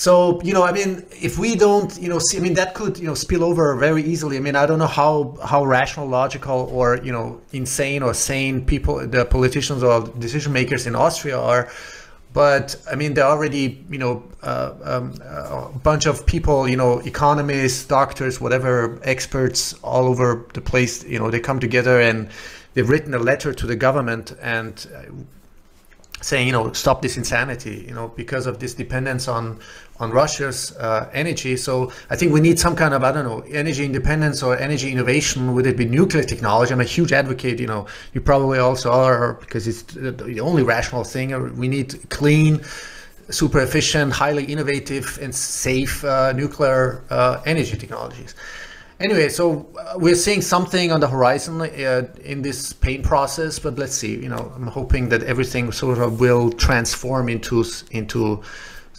So, you know, I mean, if we don't, you know, see, I mean, that could, you know, spill over very easily. I mean, I don't know how, how rational, logical, or, you know, insane or sane people, the politicians or decision makers in Austria are. But I mean, there are already, you know, uh, um, a bunch of people, you know, economists, doctors, whatever, experts all over the place, you know, they come together and they've written a letter to the government and saying, you know, stop this insanity, you know, because of this dependence on on Russia's uh, energy. So I think we need some kind of, I don't know, energy independence or energy innovation. Would it be nuclear technology? I'm a huge advocate, you know, you probably also are because it's the only rational thing. We need clean, super efficient, highly innovative and safe uh, nuclear uh, energy technologies. anyway, so uh, we're seeing something on the horizon uh, in this pain process, but let's see. You know, I'm hoping that everything sort of will transform into into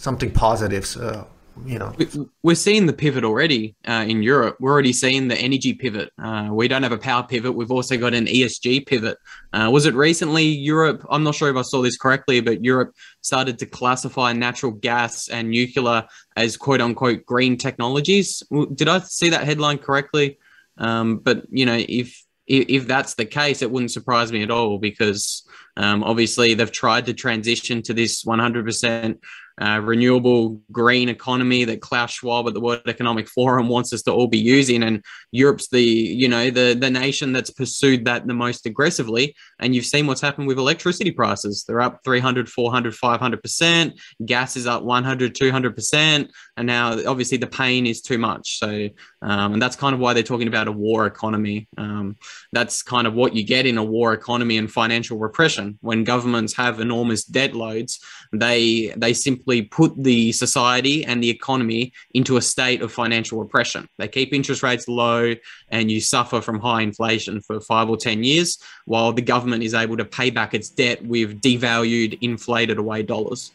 something positive. Uh, you know. We're seeing the pivot already uh, in europe. We're already seeing the energy pivot. Uh, we don't have a power pivot. We've also got an esg pivot. Uh, was it recently europe i'm not sure if i saw this correctly but europe started to classify natural gas and nuclear as quote unquote green technologies? Did i see that headline correctly? Um, but you know if if that's the case, it wouldn't surprise me at all because um, obviously they've tried to transition to this 100% uh, renewable green economy that Klaus Schwab at the World Economic Forum wants us to all be using. And Europe's the, you know, the, the nation that's pursued that the most aggressively. And you've seen what's happened with electricity prices. They're up 300, 400, 500%. Gas is up 100, 200%. And now obviously the pain is too much. So, um, and that's kind of why they're talking about a war economy. Um, that's kind of what you get in a war economy and financial repression. When governments have enormous debt loads, they, they simply put the society and the economy into a state of financial repression. They keep interest rates low and you suffer from high inflation for five or 10 years while the government is able to pay back its debt with devalued, inflated away dollars.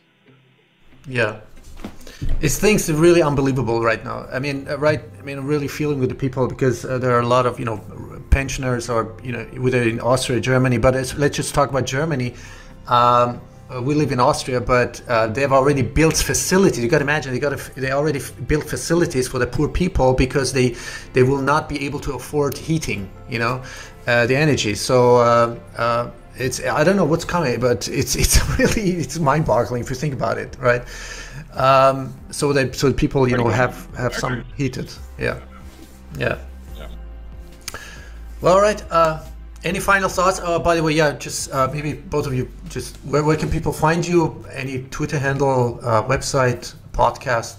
Yeah. It's things really unbelievable right now. I mean, uh, right. I mean, I'm really feeling with the people because uh, there are a lot of you know pensioners or you know whether in Austria, Germany. But let's just talk about Germany. Um, uh, we live in Austria, but uh, they have already built facilities. You got to imagine they got to, they already built facilities for the poor people because they they will not be able to afford heating. You know, uh, the energy. So uh, uh, it's I don't know what's coming, but it's it's really it's mind-boggling if you think about it, right? Um, so that so people you know have have some heated. Yeah, yeah. yeah. Well, all right. Any final thoughts? Oh, by the way, yeah, just uh, maybe both of you, just where, where can people find you? Any Twitter handle, uh, website, podcast?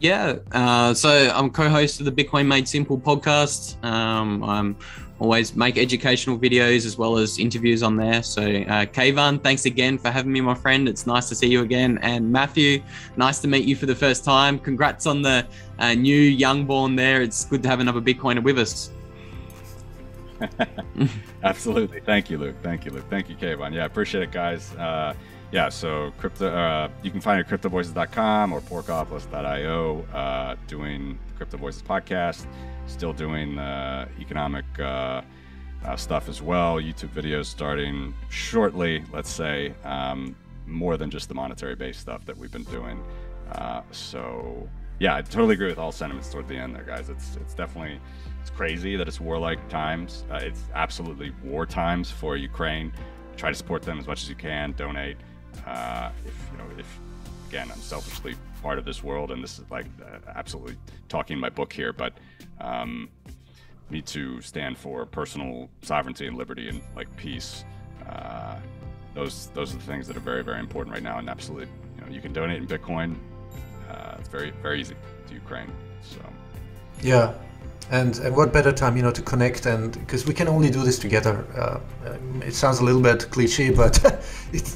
Yeah, uh, so I'm co-host of the Bitcoin Made Simple podcast. Um, I'm always make educational videos as well as interviews on there. So, uh, Keyvan, thanks again for having me, my friend. It's nice to see you again. And Matthew, nice to meet you for the first time. Congrats on the uh, new young born there. It's good to have another Bitcoiner with us. Absolutely. Thank you, Luke. Thank you, Luke. Thank you, Keyvan. Yeah, appreciate it, guys. Uh, yeah, so crypto, uh, you can find it at cryptovoices.com or porkopolis.io, uh, doing Crypto Voices podcast, still doing uh, economic uh, stuff as well. YouTube videos starting shortly, let's say, um, more than just the monetary based stuff that we've been doing. Uh, so, yeah, I totally agree with all sentiments toward the end there, guys. It's, it's definitely it's crazy that it's warlike times. Uh, it's absolutely war times for Ukraine. Try to support them as much as you can. Donate. Uh, if you know, if again, I'm selfishly part of this world, and this is like uh, absolutely talking my book here, but um, need to stand for personal sovereignty and liberty and like peace. Uh, those those are the things that are very very important right now, and absolutely, you know, you can donate in Bitcoin. Uh, it's very very easy to Ukraine. So yeah, and, and what better time you know to connect and because we can only do this together. Uh, it sounds a little bit cliche but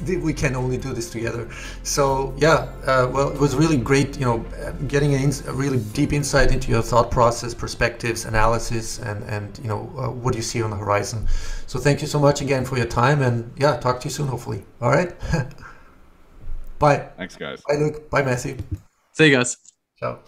we can only do this together. So yeah uh, well it was really great you know getting a, a, really deep insight into your thought process perspectives analysis and and you know uh, what you see on the horizon. So thank you so much again for your time and yeah talk to you soon hopefully. All right? Bye. Thanks guys. Bye luke. Bye matthew. See you guys. Ciao